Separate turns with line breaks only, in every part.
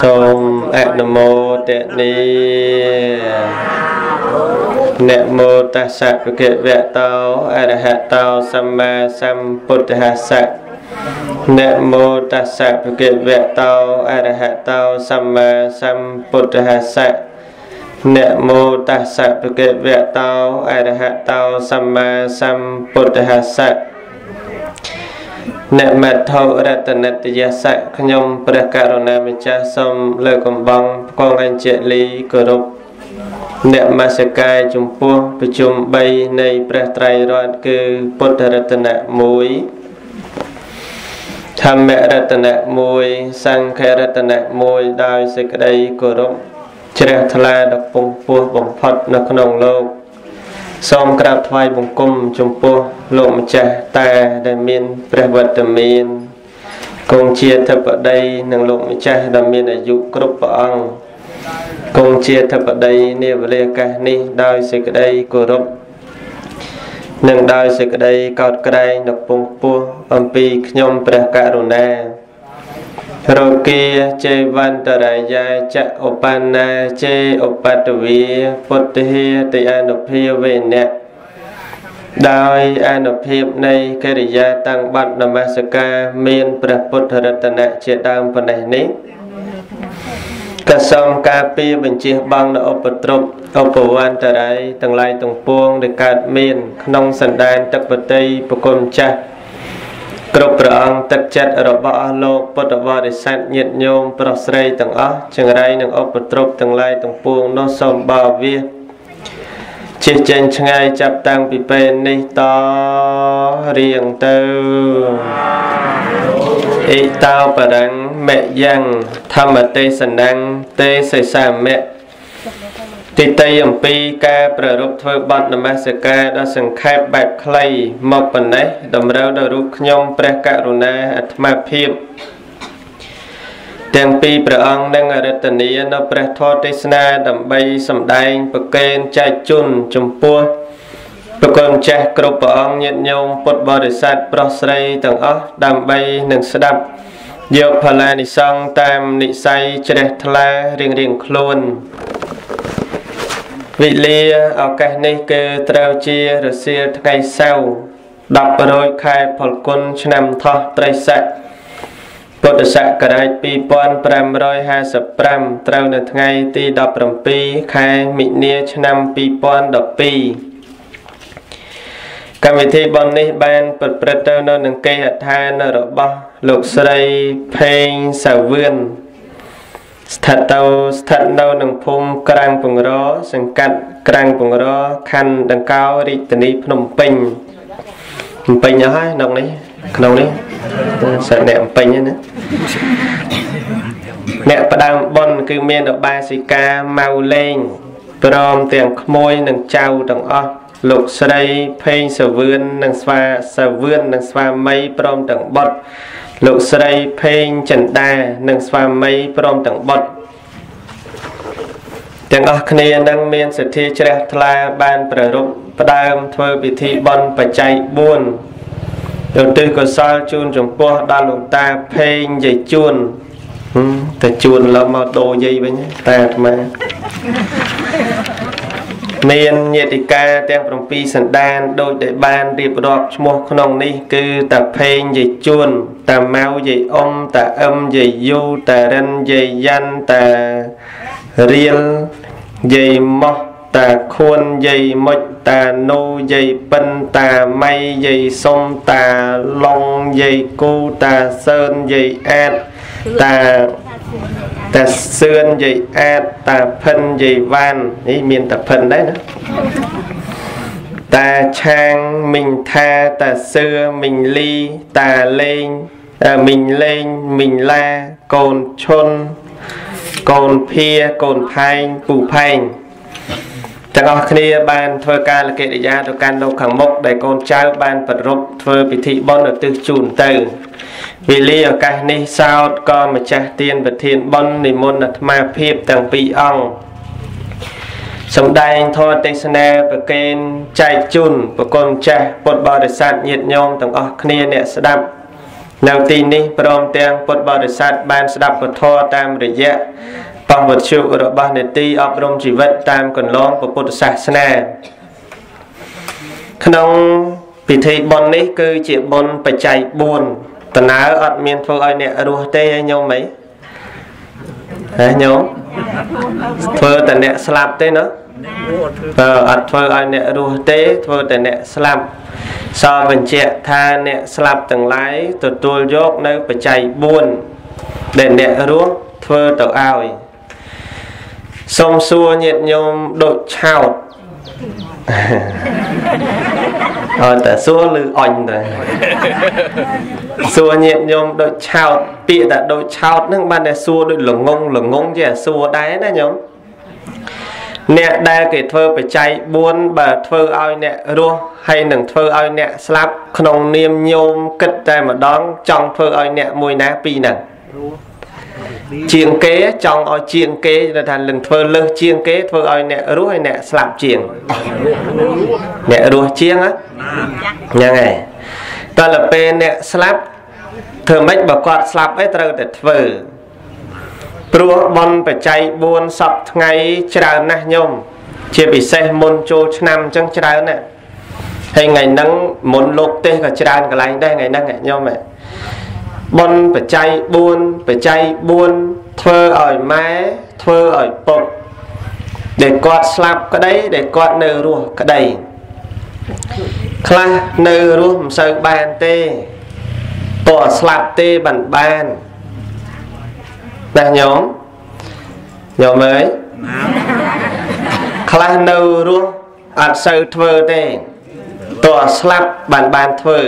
សូមអនុមោទនីនមោតស្សៈភគវៈតោអរហតោសម្មាសម្ពុទ្ធស្សៈនមោតស្សៈភគវៈតោអរហតោសម្មាសម្ពុទ្ធស្សៈនមោតស្សៈភគវៈតោអរហតោសម្មាសម្ពុទ្ធស្សៈ អ្នកមត្ថុរតនតយស័កខ្ញុំព្រះករុណាម្ចាស់សូមលើកកំបងផ្គងអញ្ជលីគោរពអ្នកមសកាយចំពោះប្រជុំ3នៃព្រះត្រៃរតន៍គឺពុទ្ធរតនៈ1ធម្មរតនៈ1សង្ឃរតនៈ1ដោយសេចក្តីគោរពជ្រះថ្លាដល់ពងពោះបំផុតនៅក្នុងលោក សូមក្រាបថ្វាយបង្គំចំពោះលោកម្ចាស់តាដែលមានព្រះវត្តមានគង់ជាធិបតីនិងលោកម្ចាស់ដែលមានអាយុគ្រប់ព្រះអង្គគង់ជាធិបតីនាវេលាកាសនេះដោយសេចក្តីគោរពនិងដោយសេចក្តីកោតក្រែងដល់ពងពោះអំពីខ្ញុំព្រះករុណា រោគាចេវន្តរាយាចឧបណ្ណាចេឧបតវីពុទ្ធិតិអនុភាវេណៈដោយអនុភាពនៃកិរិយាតាំងបាត់នមស្ការមានព្រះពុទ្ធរតនៈជាដើមប៉ុណ្ណេះនេះក៏សូមការពារបញ្ជាបងនៅឧបទ្រពឧបវន្តរាយទាំងឡាយទាំងពួងដែលកើតមាន ក្នុងសន្តានទឹកបតីប្រគុណចាស់ គ្រប់ព្រះអង្គទឹកចិត្តរបស់អស់លោកពុទ្ធបរិស័ទញាតិញោមប្រុសស្រីទាំងអស់ចង្រៃនិងឧបទ្រពទាំងឡាយទាំងពួងនោះសូមបាវាជិះចេញឆ្ងាយចាប់តាំងពីពេលនេះតរៀងទៅអេតោបរੰមយ៉ាងធម្មទេសនੰទេសសាមៈ ទីតីអំពីការប្ររពធ្វើបទនមស្ការដ៏សង្ខេបបែបខ្លីមកប៉ុណ្ណេះតម្រូវដល់រូបខ្ញុំព្រះករុណាអាត្មាភាពទាំងពីរព្រះអង្គនិងអរិទ្ធនីនៅព្រះធម៌ទេសនាដើម្បីសម្ដែងប្រកេនចែកជន់ចំពោះប្រគំចាស់គ្រប់ព្រះអង្គញាតិញោមពុទ្ធបរិស័ទប្រុសស្រីទាំងអស់ដើម្បីនឹងស្ដាប់យកផលានិសង្ឃតាមនិស័យជ្រះថ្លារៀងរៀងខ្លួន វិលាឱកាសនេះគឺត្រូវជារសៀលថ្ងៃសៅរ៍10រោចខែផលគុណឆ្នាំថោះត្រីស័កពុទ្ធសករាជ2555ត្រូវនៅថ្ងៃទី17ខែមិនិនាឆ្នាំ2012កម្មវិធីបននេះបានប្រព្រឹត្តទៅនៅនឹងគេហដ្ឋានរបស់លោកស្រីផេងសាវឿន ស្ថិតទៅស្ថិតនៅក្នុងភូមិក្រាំងពងរសង្កាត់ក្រាំងពងរខណ្ឌដង្កោរាជធានីភ្នំពេញភ្នំពេញអស់ហើយក្នុងនេះក្នុងនេះសិតអ្នកភ្នំពេញណាអ្នកផ្ដើមប៉ុនគឺមានឧបាសិកាម៉ៅលេងព្រមទាំងក្មួយនិងចៅទាំងអស់លោកស្រីភេងសាវឿននិងស្វាសាវឿននិងស្វាមីព្រមទាំងបុត្រ លោកស្រីភេងចិន្តានិងស្វាមីព្រមទាំងបុត្រទាំងអស់គ្នានឹងមានសទ្ធាជ្រះថ្លាបានប្ររពផ្ដើមធ្វើពិធីបន់បច្ច័យ4ទៅទិសកុសលជូនចំពោះដល់លោកតាភេងយាយជួនទៅជួនឡមកដូរយាយវិញតាអាត្មា មានញាតិកាទាំង7សន្តានដូចដែលបានរៀបរាប់ឈ្មោះក្នុងនេះ គឺតាភេងយាយជួនតាម៉ៅយាយអ៊ំតាអឹមយាយយូតារិនយាយយ៉ាន់តារៀលយាយម៉ោះតាខួនយាយមុចតានូយាយប៉ិនតាម៉ៃយាយសុំតាឡុងយាយគូតាសឿនយាយអាតតា តាសឿនយាយអាតតាផិនយាយវ៉ាននេះមានតាផិនដែរណាតាឆាងមីងថាតាសឿមីងលីតាលេងមីងលេងមីងឡាកូនឈុនកូនភាកូនផែងពូផែងទាំងអស់គ្នាបានធ្វើការលកិរិយាទៅកាន់លោកខាងមុខដែលកូនចៅបានប្ររពធ្វើពិធីបុណ្យឧទ្ទិសជូនទៅ វេលាឱកាសនេះសោតក៏ម្ចាស់ទានប្រធានបុណ្យនិមន្តអាត្មាភាពទាំងពីរអង្គសំដែងធម៌ទេសនាប្រកេនចែកជូនប្រគុណចាស់ពុទ្ធបរិស័ទញាតិញោមទាំងអស់គ្នាអ្នកស្ដាប់នៅទីនេះព្រមទាំងពុទ្ធបរិស័ទបានស្ដាប់ពធតាមរយៈបោះវត្ថុរបស់នេតិអប់រំជីវិតតាមកន្លងពុទ្ធសាសនាក្នុងពិធីបុណ្យនេះគឺជាបុណ្យបច្ច័យ4 តើអត់មានធ្វើឲ្យអ្នករស់ទេឯញោមអីហ៎ញោមធ្វើតែអ្នកស្លាប់ទេណាបើអត់ធ្វើឲ្យអ្នករស់ទេធ្វើតែអ្នកស្លាប់សរបញ្ជាក់ថាអ្នកស្លាប់ទាំងឡាយទទួលយកនៅបច្ច័យ4ដែលអ្នករស់ធ្វើទៅឲ្យសូមសួរញាតិញោមដូចឆោត អត់តែសួរឬអញទៅសួរញាតញោមដូចឆោតពាក្យតែដូចឆោតហ្នឹងបានតែសួរដូចល្ងងល្ងងជាសួរដែរណាញោមអ្នកដែលគេធ្វើបច្ច័យ4បើធ្វើឲ្យអ្នករស់ហើយនឹងធ្វើឲ្យអ្នកស្លាប់ក្នុងនាមញោមគិតតែម្ដងចង់ធ្វើឲ្យអ្នកមួយណាពីរហ្នឹង ជាងគេចង់ឲ្យជាងគេថាលឹងធ្វើលើសជាងគេធ្វើឲ្យអ្នករស់ហើយអ្នកស្លាប់ជាងអ្នករស់ជាងហ្នឹងហើយតើទៅពេលអ្នកស្លាប់ធ្វើម៉េចបើគាត់ស្លាប់អីត្រូវតែធ្វើព្រោះបនបច្ច័យ4សពថ្ងៃច្រើនណាស់ញោមជាពិសេសមុនចូលឆ្នាំអញ្ចឹងច្រើនណាស់ហើយថ្ងៃហ្នឹងមុនលោកទេសក៏ច្រើនកន្លែងដែរថ្ងៃហ្នឹងញោមហ៎ បុណ្យបច្ច័យ4បច្ច័យ4ធ្វើឲ្យម៉ែធ្វើឲ្យពុកដែលគាត់ស្លាប់ក្តីដែលគាត់នៅរស់ក្តីខ្លះនៅរស់មិនសូវបានទេតើស្លាប់ទេបានបានណាញោមញោមអើយខ្លះនៅរស់អត់សូវធ្វើទេតើស្លាប់បានបានធ្វើ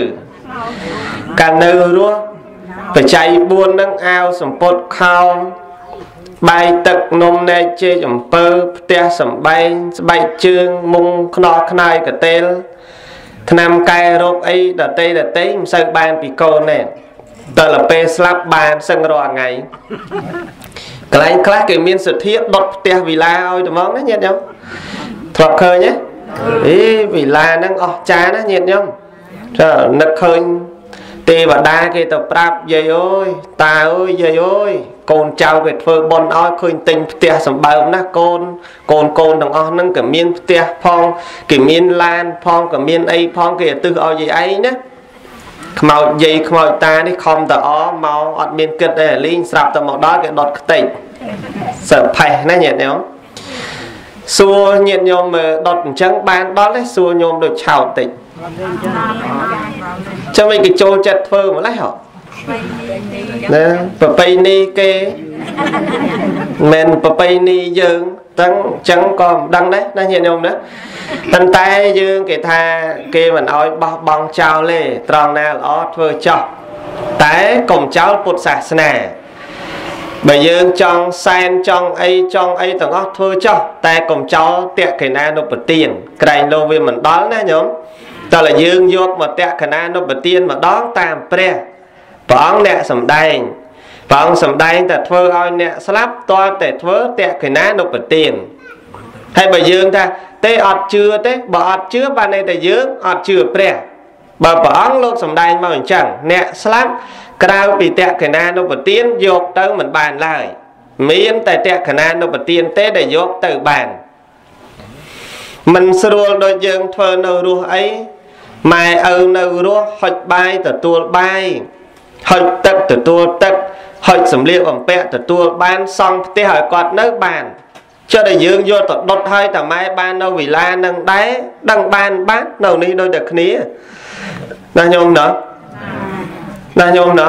កាលនៅរស់ បច្ច័យ4នឹងអាវសម្ពុតខោបាយទឹកនំនែកជេចំពើផ្ទះសំបែងស្បែកជើងមុងខ្នោះខ្នាយកតេលឆ្នាំកែរោគអីដតេដតេមិនសូវបានពីកូនទេតើលពេលស្លាប់បានសឹងរាល់ថ្ងៃកន្លែងខ្លះគេមានសទ្ធាដុតផ្ទះវិឡាឲ្យត្មងណាញាតិញោមធ្លាប់ឃើញទេអេវិឡាហ្នឹងអស់ចាណាញាតិញោមចានឹកឃើញ ទេវតាគេទៅប្រាប់យាយអើយតាអើយយាយអើយកូនចៅគេធ្វើបន់ឲ្យឃើញទិញផ្ទះសម្បើមណាកូនកូនកូនទាំងអស់ហ្នឹងក៏មានផ្ទះផងគេមានឡានផងក៏មានអីផងគេឲ្យទឹះឲ្យយាយឯងណាខ្មោចយាយខ្មោចតានេះខំតអមកអត់មានគិតទេលីងស្រាប់តែមកដល់គេដុតខ្ទេចសើផេះណាញាតិញោមសួរញាតិញោមមើលដុតអញ្ចឹងបានដល់ទេសួរញោមដូចឆោតតិច ចាំមិនគេចូលចិត្តធ្វើម្លេះហ៎ណាប្របីនេះគេមិនប្របីនេះយើងទាំងចឹងក៏មិនដឹងដែរណាញាតិញោមណាប៉ុន្តែយើងគេថាគេមិនអោយបោះបង់ចោលទេត្រង់ណាល្អធ្វើចោះតែកុំចោលពុទ្ធសាសនាបើយើងចង់សែនចង់អីចង់អីទាំងអស់ធ្វើចោះតែកុំចោលតេកេណានុបទានក្រែងលោវាមិនដល់ណាញោម តើយើងយកមកតេកេណានុបទានម្ដងតាមព្រះព្រះអង្គអ្នកសំដែងព្រះអង្គសំដែងតែធ្វើឲ្យអ្នកស្លាប់តើតែធ្វើតេកេណានុបទានហើយបើយើងថាទេអត់ជឿទេបើអត់ជឿបានន័យថាយើងអត់ជឿព្រះបើព្រះអង្គលោកសំដែងមកអញ្ចឹងអ្នកស្លាប់ក្រៅពីតក្កណានុបទានយកទៅមិនបានឡើយមានតែតក្កណានុបទានទេដែលយកទៅបានមិនស្រួលដូចយើងធ្វើនៅរស់អី ម៉ែឪនៅរស់ហុចបាយទទួលបាយហុចទឹកទទួលទឹកហុចសម្លៀកបំពាក់ទទួលបានសង់ផ្ទះឲ្យគាត់នៅបានចុះតែយើងយកទៅដុតឲ្យតាម៉ែបាននៅវិឡានឹងដែរដឹងបានបាននៅនេះដូចតែគ្នាណាញោមណាណាញោមណា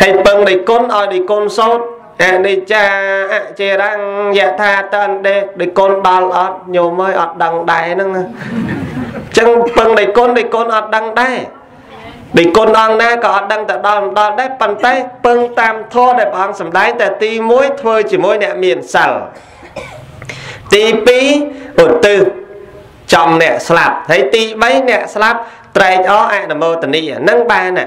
ហើយពឹងនៃគុណឲ្យនៃគុណសោត អនិច្ចាអចេរੰយថាតន្ដេដោយគុណដល់អត់ញោមអើយអត់ដឹងដែរហ្នឹងអញ្ចឹងពឹងនៃគុណនៃគុណអត់ដឹងដែរដោយគុណអង្គណាក៏អត់ដឹងទៅដល់មិនដល់ដែរប៉ុន្តែពឹងតាមធម៌ដែលព្រះអង្គសម្ដែងតែទី1ធ្វើជាមួយអ្នកមានសិលទី2ឧទ្ទិសចំអ្នកស្លាប់ហើយទី3អ្នកស្លាប់ត្រែកអអនុមោទនីហ្នឹងបានណា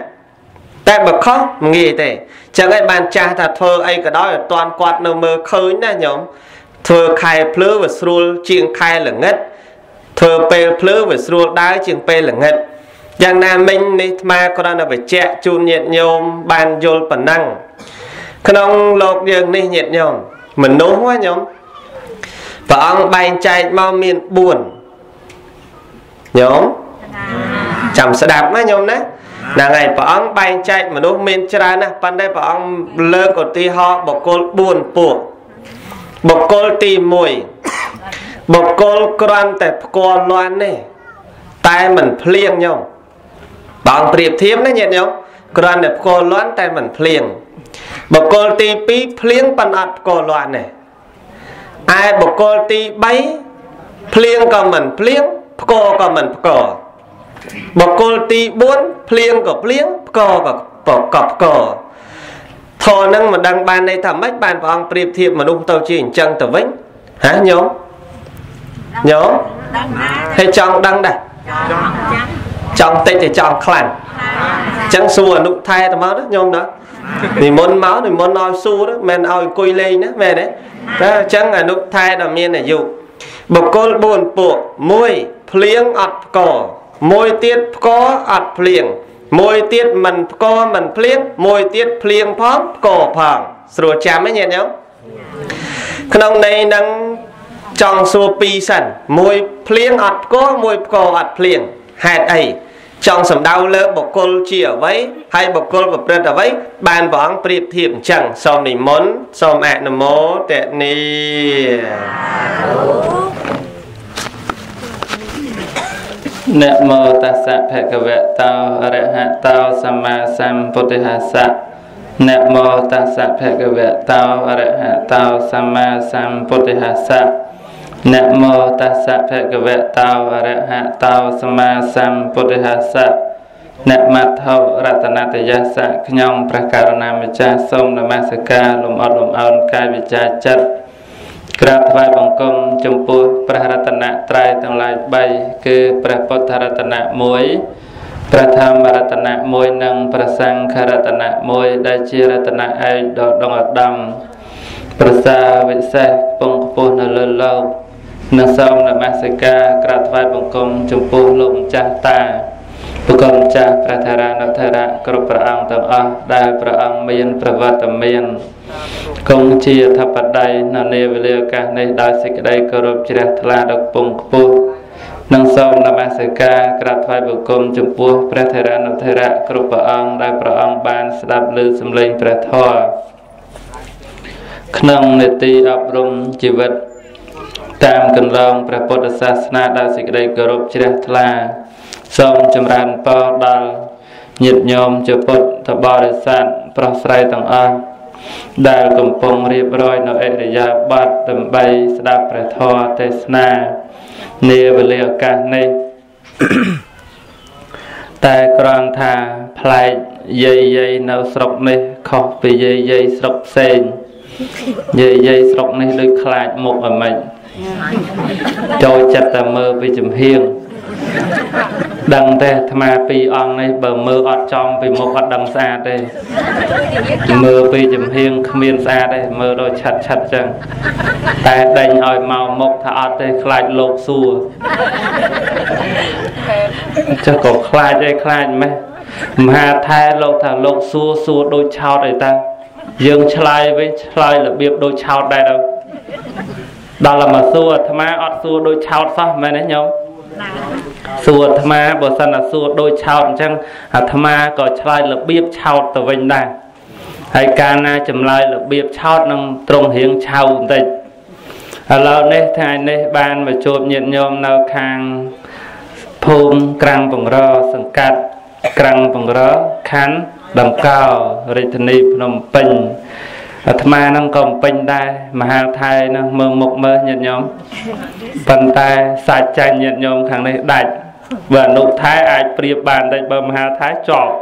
តែបើខុសមិនងាយទេចឹងឯងបានចាស់ថាធ្វើអីក៏ដោយអត់តាន់គាត់នៅមើលឃើញណាញោមធ្វើខែភ្លឺវាស្រួលជាងខែល្ងិតធ្វើពេលភ្លឺវាស្រួលដើរជាងពេលល្ងិតយ៉ាងណាមិញនេះអាត្មាគ្រាន់តែបញ្ជាក់ជូនញាតិញោមបានយល់ប៉ុណ្ណឹងក្នុងលោកយើងនេះញាតិញោមមនុស្សណាញោមព្រះអង្គបែងចែកមកមាន4ញោមចាំស្ដាប់ណាញោមណា ហ្នឹងហើយព្រះអង្គបែងចែកមនុស្សមានច្រើនណាស់ប៉ុន្តែព្រះអង្គលើកឧទាហរណ៍បុគ្គល4ពួកបុគ្គលទី1បុគ្គលគ្រាន់តែផ្គាល់លាន់នេះតែមិនភ្លៀងញោមបងប្រៀបធៀបណាញាតិញោមគ្រាន់តែផ្គាល់លាន់តែមិនភ្លៀងបុគ្គលទី2ភ្លៀងប៉ុន្តែអត់ផ្គាល់លាន់ទេឯបុគ្គលទី3ភ្លៀងក៏មិនភ្លៀងផ្គាល់ក៏មិនផ្គាល់ បុគ្គលទី4ភ្លៀងក៏ភ្លៀងផ្គាល់ក៏ក៏ផ្គាល់ធរនឹងមិនដឹងបានន័យថាម៉េចបានព្រះអង្គប្រៀបធៀបមនុស្សទៅជាអញ្ចឹងទៅវិញហ៎ញោមញោមហើយចង់ដឹងដែរចង់តិចតែចង់ខ្លាំងអញ្ចឹងសួរអនុថែទៅមកណាញោមណានិមន្តមកនិមន្តឲ្យសួរមិនឲ្យអង្គុយលេងណាមែនទេតែអញ្ចឹងអនុថែដ៏មានអាយុបុគ្គល4ពួក1ភ្លៀងអត់ផ្ក មួយទៀតផ្កអត់ភ្លៀងមួយទៀតមិនផ្កមិនភ្លៀងមួយទៀតភ្លៀងផងផ្កផងស្រួលចាំទេញាតិញោមក្នុងន័យនឹងចង់សួរពីរសិនមួយភ្លៀងអត់ផ្កមួយផ្កអត់ភ្លៀងហេតុអីចង់សំដៅលើបុគ្គលជាអ្វីហើយបុគ្គលប្រព្រឹត្តអ្វីបានព្រះអង្គប្រៀបធៀបអញ្ចឹងសូមនិមន្តសូមអនុមោទនី
នមោតស្សៈភគវតោអរហតោសម្មាសម្ពុទ្ធិសៈនមោតស្សៈភគវតោអរហតោសម្មាសម្ពុទ្ធិសៈនមោតស្សៈភគវតោអរហតោសម្មាសម្ពុទ្ធិសៈនមត្ថោរតនតយសៈខ្ញុំព្រះករុណាម្ចាស់សូមនមស្ការលំអត់លំអោនកាយវិចាចិត្ត ក្រាបថ្វាយបង្គំចំពោះព្រះរតនត្រ័យទាំងឡាយ3គឺព្រះពុទ្ធរតនៈ1ព្រះធម្មរតនៈ1និងព្រះសង្ឃរតនៈ1ដែលជារតនៈឯកដ៏ដងឧត្តមប្រសាវិសេសពងខ្ពស់នៅលើលោកនិងសូមនមស្ការក្រាបថ្វាយបង្គំចំពោះលោកម្ចាស់តាបុគ្គលម្ចាស់ព្រះធរានុធរៈគ្រប់ព្រះអង្គទាំងអស់ដែលព្រះអង្គមានប្រវត្តិមាន គង់ជាធបតីនៅនាវេលាឱកាសនេះដោយសេចក្តីគោរពជ្រះថ្លាដ៏ខ្ពង់ខ្ពស់និងសូមនមស្ការក្រាបថ្វាយបង្គំចំពោះព្រះធរានុធរៈគ្រប់ព្រះអង្គដែលព្រះអង្គបានស្ដាប់ឮសម្លេងព្រះធម៌ក្នុងនេតិអប់រំជីវិត តាមកន្លងព្រះពុទ្ធសាសនាដោយសេចក្តីគោរពជ្រះថ្លាសូមចម្រើនពរដល់ញាតិញោមជាពុទ្ធបរិស័ទប្រុសស្រីទាំងអស់ ដែលកំពុងរៀបរយនៅអរិយាប័ត្រដើម្បីស្ដាប់ព្រះធម៌ទេសនានាវេលាឱកាសនេះតែគ្រាន់ថាប្លែកយាយយាយនៅស្រុកនេះខុសពីយាយយាយស្រុកផ្សេងយាយយាយស្រុកនេះដូចខ្លាចមុខអ្មិនចូលចិត្តតែមើលពីចំហៀង ដឹងទេអាត្មាពីរអង្គនេះបើមើលអត់ចំពីមុខអត់ដឹងស្អាតទេមើលពីចំហៀងគ្មានស្អាតទេមើលដូចឆាត់ឆាត់ចឹងតែដេញឲ្យមកមុខថាអត់ទេខ្លាចលោកសួរចុះក៏ខ្លាចឯខ្លាចម៉េះមហាថែលោកថាលោកសួរសួរដូចឆោតអីតាយើងឆ្លើយវិញឆ្លើយរបៀបដូចឆោតដែរទៅដល់តែមកសួរអាត្មាអត់សួរដូចឆោតសោះមែនទេញោម សួរអាត្មាបើសិនតែសួរដូចឆោតអញ្ចឹងអាត្មាក៏ឆ្លើយរបៀបឆោតទៅវិញដែរហើយកាលណាចម្លើយរបៀបឆោតនឹងត្រង់រៀងឆៅបន្តិចឥឡូវនេះថ្ងៃនេះបានមកជួបញាតិញោមនៅខាងភូមិក្រាំងបង្រសង្កាត់ក្រាំងបង្រខណ្ឌដង្កោរាជធានីភ្នំពេញ អាត្មានឹងក៏ពេញដែរមហាថៃនឹងមើលមុខមើលញាតិញោមប៉ុន្តែសាច់ចាញ់ញាតិញោមខាងនេះដាច់បើអនុថៃអាចប្រៀបបានតែបើមហាថៃចប់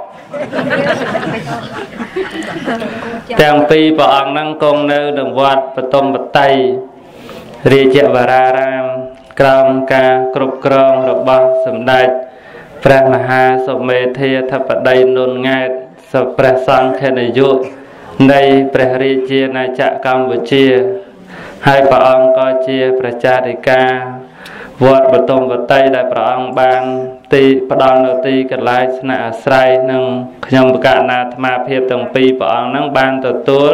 ទាំងពីរព្រះអង្គនឹងគង់នៅនៅវត្តបតុមបតីរាជវរារាមក្រោមការគ្រប់គ្រងរបស់សម្ដេចព្រះមហាសុមេធាធិបតីនុនង៉ែតសព្រះសង្ឃនាយក នៃព្រះរាជាណាចក្រកម្ពុជា ហើយព្រះអង្គក៏ជាប្រជាធិការវត្តបតុមវតីដែលព្រះអង្គបានទីផ្ដល់នៅទីកន្លែងស្នាក់អាស្រ័យនិងខ្ញុំបកណាអាត្មាភាពទាំងពីរព្រះអង្គហ្នឹងបានទទួល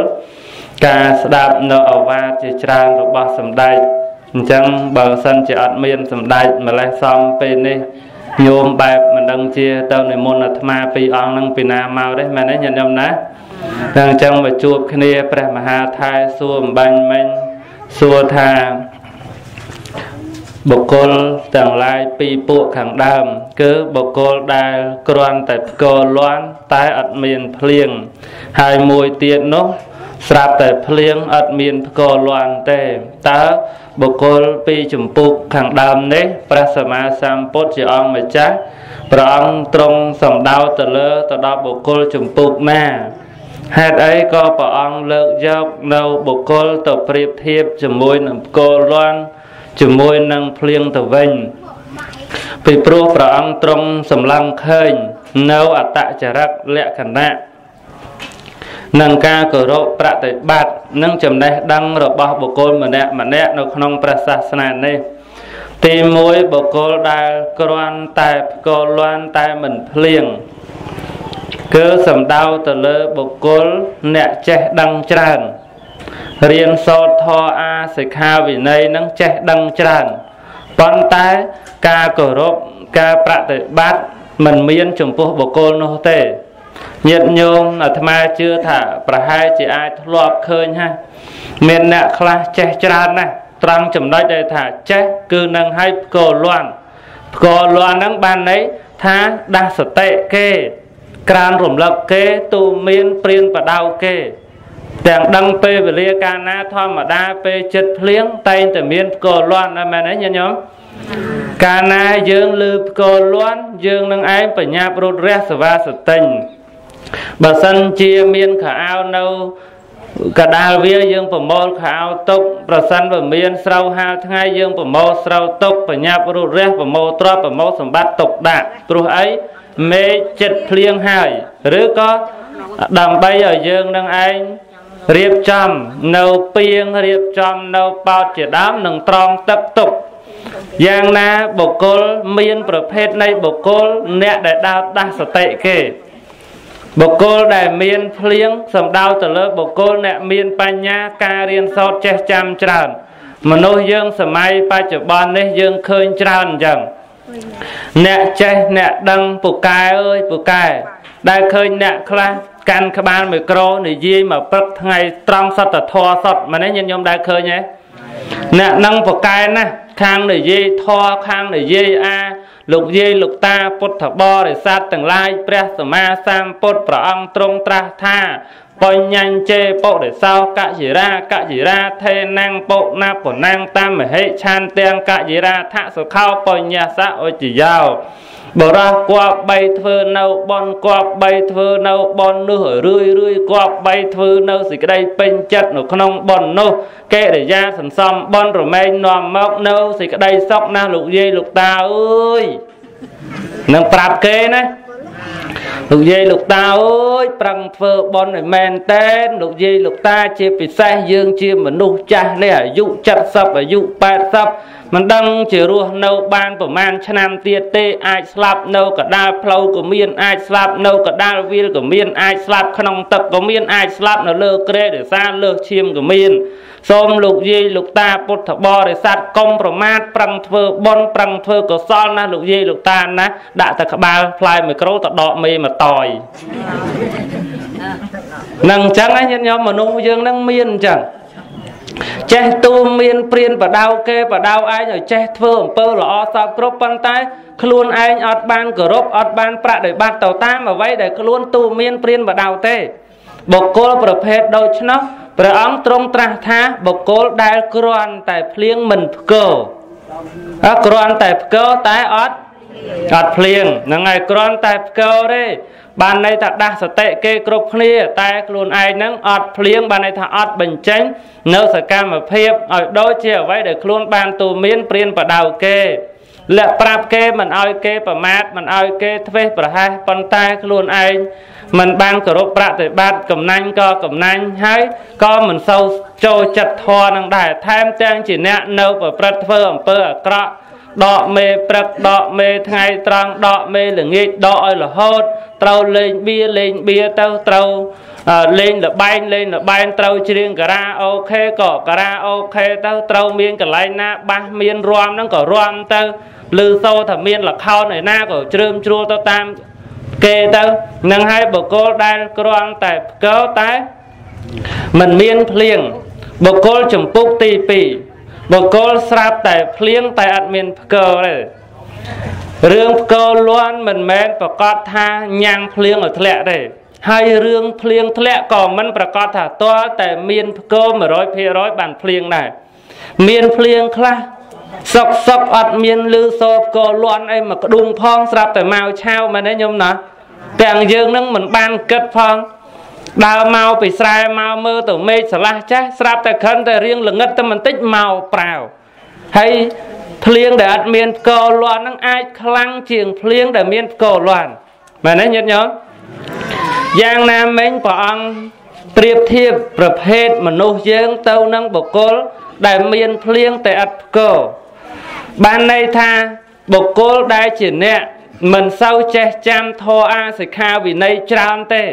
ការស្ដាប់នៅអវាទជាច្រើនរបស់សម្ដេចអញ្ចឹងបើសិនជាអត់មានសម្ដេចម្លេះសំពេលនេះញោមបែបមិនដឹងជាទៅនិមន្តអាត្មាពីរអង្គនឹងពីណាមកទេមែនទេញាតិញោមណា តែអញ្ចឹងមកជួបគ្នាព្រះមហាថែសួរអំបញ្ញមិញសួរថាបុគ្គលទាំងឡាយពីរពួកខាងដើម គឺបុគ្គលដែលគ្រាន់តែផ្គរលាន់តែអត់មានភ្លៀងហើយមួយទៀតនោះស្រាប់តែភ្លៀងអត់មានផ្គរលាន់ទេតើបុគ្គលពីចម្ពុកខាងដើមនេះព្រះសម្មាសម្ពុទ្ធជាអង្គម្ចាស់ព្រះអង្គទ្រង់សំដៅទៅលើទៅដល់បុគ្គលចម្ពុកណា ហេតុអីក៏ព្រះអង្គលើកយកនៅបុគ្គលទៅប្រៀបធៀបជាមួយនឹងផ្គរលាន់ជាមួយនឹងភ្លៀងទៅវិញពីព្រោះព្រះអង្គទ្រង់សម្លឹងឃើញនៅអតចរិតលក្ខណៈនិងការគោរពប្រតិបត្តិនិងចំណេះដឹងរបស់បុគ្គលម្នាក់ម្នាក់នៅក្នុងព្រះសាសនានេះទី1បុគ្គលដែលគ្រាន់តែផ្គរលាន់តែមិនភ្លៀង គឺសំដៅទៅលើបុគ្គលអ្នកចេះដឹងច្រើនរៀនសូត្រធម៌អាសិក្ខាវិន័យនឹងចេះដឹងច្រើនប៉ុន្តែការគោរពការប្រតិបត្តិមិនមានចំពោះបុគ្គលនោះទេញាតិញោមអាត្មាជឿថាប្រហែលជាអាចធ្លាប់ឃើញហាមានអ្នកខ្លះចេះច្រើនណាស់ត្រង់ចំណុចដែលថាចេះគឺនឹងឲ្យផ្គរលាន់ផ្គរលាន់ហ្នឹងបានន័យថាដាស់សតិគេ ក្រានរំលឹកគេទូមានព្រៀនបដៅគេ ទាំងដឹងពេលវេលាកាលណាធម្មតាពេលចិត្តភ្លៀងតែងតែមានផ្គរលាន់ណាមែនទេញាតិញោមកាលណាយើងលឺផ្គរលាន់យើងនឹងឯងបញ្ញាប់រត់រះសវាសតិញបើសិនជាមានខោអាវនៅកដាលវាយើងប្រមូលខោអាវទុកប្រសិនបើមានស្រូវហាលថ្ងៃយើងប្រមូលស្រូវទុកបញ្ញាប់រត់រះប្រមូលទ្រព្យប្រមូលសម្បត្តិទុកដាក់ព្រោះអី មេចិត្តភ្លៀងហើយឬក៏ដើម្បីឲ្យយើងនឹងឯងរៀបចំនៅពីងរៀបចំនៅបោតជាដើមនឹងត្រង់ទឹកទុកយ៉ាងណាបុគ្គលមានប្រភេទនៃបុគ្គលអ្នកដែលដើរដាស់សតិគេបុគ្គលដែលមានភ្លៀងសំដៅទៅលើបុគ្គលអ្នកមានបញ្ញាការរៀនសូត្រចេះចាំច្រើនមនុស្សយើងសម័យបច្ចុប្បន្ននេះយើងឃើញច្រើនអញ្ចឹង អ្នកចេះអ្នកដឹងពូកែអើយពូកែដែលឃើញអ្នកខ្លះកាន់ក្បាលមីក្រូនិយាយមកព្រឹកថ្ងៃត្រង់សតធរសតមែនទេញាតិញោមដែលឃើញទេអ្នកនឹងពូកែណាខាងនិយាយធរខាងនិយាយអាលោកយាយលោកតាពុទ្ធបរិស័ទទាំងឡាយព្រះសម្មាសម្ពុទ្ធព្រះអង្គទ្រង់ត្រាស់ថា បញ្ញញ្ជេពុរិសោកជារាកជារាថេណាំងពុណាពណាំងតាមមហិឆានទាំងកជារាថសុខោបញ្ញសៈអុជយោបរោះគប់បីធ្វើនៅបនគប់បីធ្វើនៅបននោះរឿយរឿយគប់បីធ្វើនៅសេចក្តីពេញចិត្តនៅក្នុងបននោះកិរិយាសន្សំបនរមែងនាំមកនៅសេចក្តីសុខណាស់លោកយាយលោកតាអើយនឹងប្រាប់គេណា លោកយាយលោកតាអើយប្រឹងធ្វើបន់ឲ្យមែនតែនលោកយាយលោកតាជាពិសេសយើងជាមនុស្សចាស់នេះអាយុ70អាយុ80 មិនដឹងជារស់នៅបានប្រមាណឆ្នាំទៀតទេអាចស្លាប់នៅកដាលផ្លូវក៏មានអាចស្លាប់នៅកដាលវាលក៏មានអាចស្លាប់ក្នុងទឹកក៏មានអាចស្លាប់នៅលើក្រែរសាលើសឈាមក៏មានសូមលោកយាយលោកតាពុទ្ធបរិស័ទកុំប្រមាថប្រឹងធ្វើបុណ្យប្រឹងធ្វើកុសលណាលោកយាយលោកតាណាដាក់តែក្បាលផ្លែមីក្រូទៅដកមេមកតយនឹងអញ្ចឹងញាតិញោមមនុស្សយើងនឹងមានអញ្ចឹង ចេះទូមានព្រៀនបដៅគេបដៅឯងឲ្យចេះធ្វើអំពើល្អសពគ្រប់ប៉ុន្តែ ខ្លួនឯងអត់បានគោរពអត់បានប្រតិបត្តិទៅតាមអ្វីដែលខ្លួនទូមានព្រៀនបដៅទេបុគ្គលប្រភេទដូច្នោះព្រះអង្គទ្រង់ត្រាស់ថាបុគ្គលដែលគ្រាន់តែភ្លៀងមិនផ្គរអើគ្រាន់តែផ្គរតែអត់អត់ភ្លៀងហ្នឹងហើយគ្រាន់តែផ្គរទេ បានន័យថាដាស់សតិគេគ្រប់គ្នាតែខ្លួនឯងហ្នឹងអត់ភ្លៀងបានន័យថាអត់បញ្ចេញនៅសកម្មភាពឲ្យដូចជាអ្វីដែលខ្លួនបានទូមានព្រៀនបដៅគេលាក់ប្រាប់គេមិនឲ្យគេប្រមាថមិនឲ្យគេធ្វេសប្រហែសប៉ុន្តែខ្លួនឯងមិនបានគោរពប្រតិបត្តិកំណាញ់ក៏កំណាញ់ហើយក៏មិនសូវចូលចិត្តធម៌នឹងដែរថែមទាំងជាអ្នកនៅប្រព្រឹត្តធ្វើអំពើអាក្រក់ ដកមេព្រឹកដកមេថ្ងៃត្រង់ដកមេល្ងាចដកឲ្យរហូតត្រូវលេងបៀលេងបៀទៅត្រូវលេងលបែងលេងលបែងត្រូវច្រៀងការ៉ាអូខេក៏ការ៉ាអូខេទៅត្រូវមានកន្លែងណាបាសមានរំហ្នឹងក៏រំទៅឬសូថាមានលខោនឯណាក៏ជ្រើមជ្រួលទៅតាមគេទៅនឹងឲ្យបកគលដែលគ្រាន់តែផ្កើតែมันមានភ្លៀងបកគលចម្ពុកទី2 បកគលស្រាប់តែភ្លៀងតែអត់មានផ្កើទេរឿងផ្កើលន់មិនមែនប្រកាសថាញ៉ាំងភ្លៀងឲ្យធ្លាក់ទេហើយរឿងភ្លៀងធ្លាក់ក៏មិនប្រកាសថាទាល់តែមានផ្កើ100%បានភ្លៀងដែរមានភ្លៀងខ្លះសុកសុកអត់មានលឺសោផ្កើលន់អីមកក្ដុងផងស្រាប់តែមកឆាវមែនទេញោមណាទាំងយើងនឹងមិនបានគិតផង ដើរមកពីស្រែមកមើលទៅមេឃស្រឡះចាស់ស្រាប់តែខិនតែរៀងល្ងិតតែបន្តិចមកប្រាវហើយភ្លៀងដែលអត់មានផ្គរលាន់នឹងអាចខ្លាំងជាងភ្លៀងដែលមានផ្គរលាន់មែនទេញាតិញោមយ៉ាងណាមិញព្រះអង្គប្រៀបធៀបប្រភេទមនុស្សយើងទៅនឹងបុគ្គលដែលមានភ្លៀងតែអត់ផ្គរបានន័យថាបុគ្គលដែលជាអ្នកមិនសូវចេះចាំធម៌អាសិក្ខាវិន័យច្រើនទេ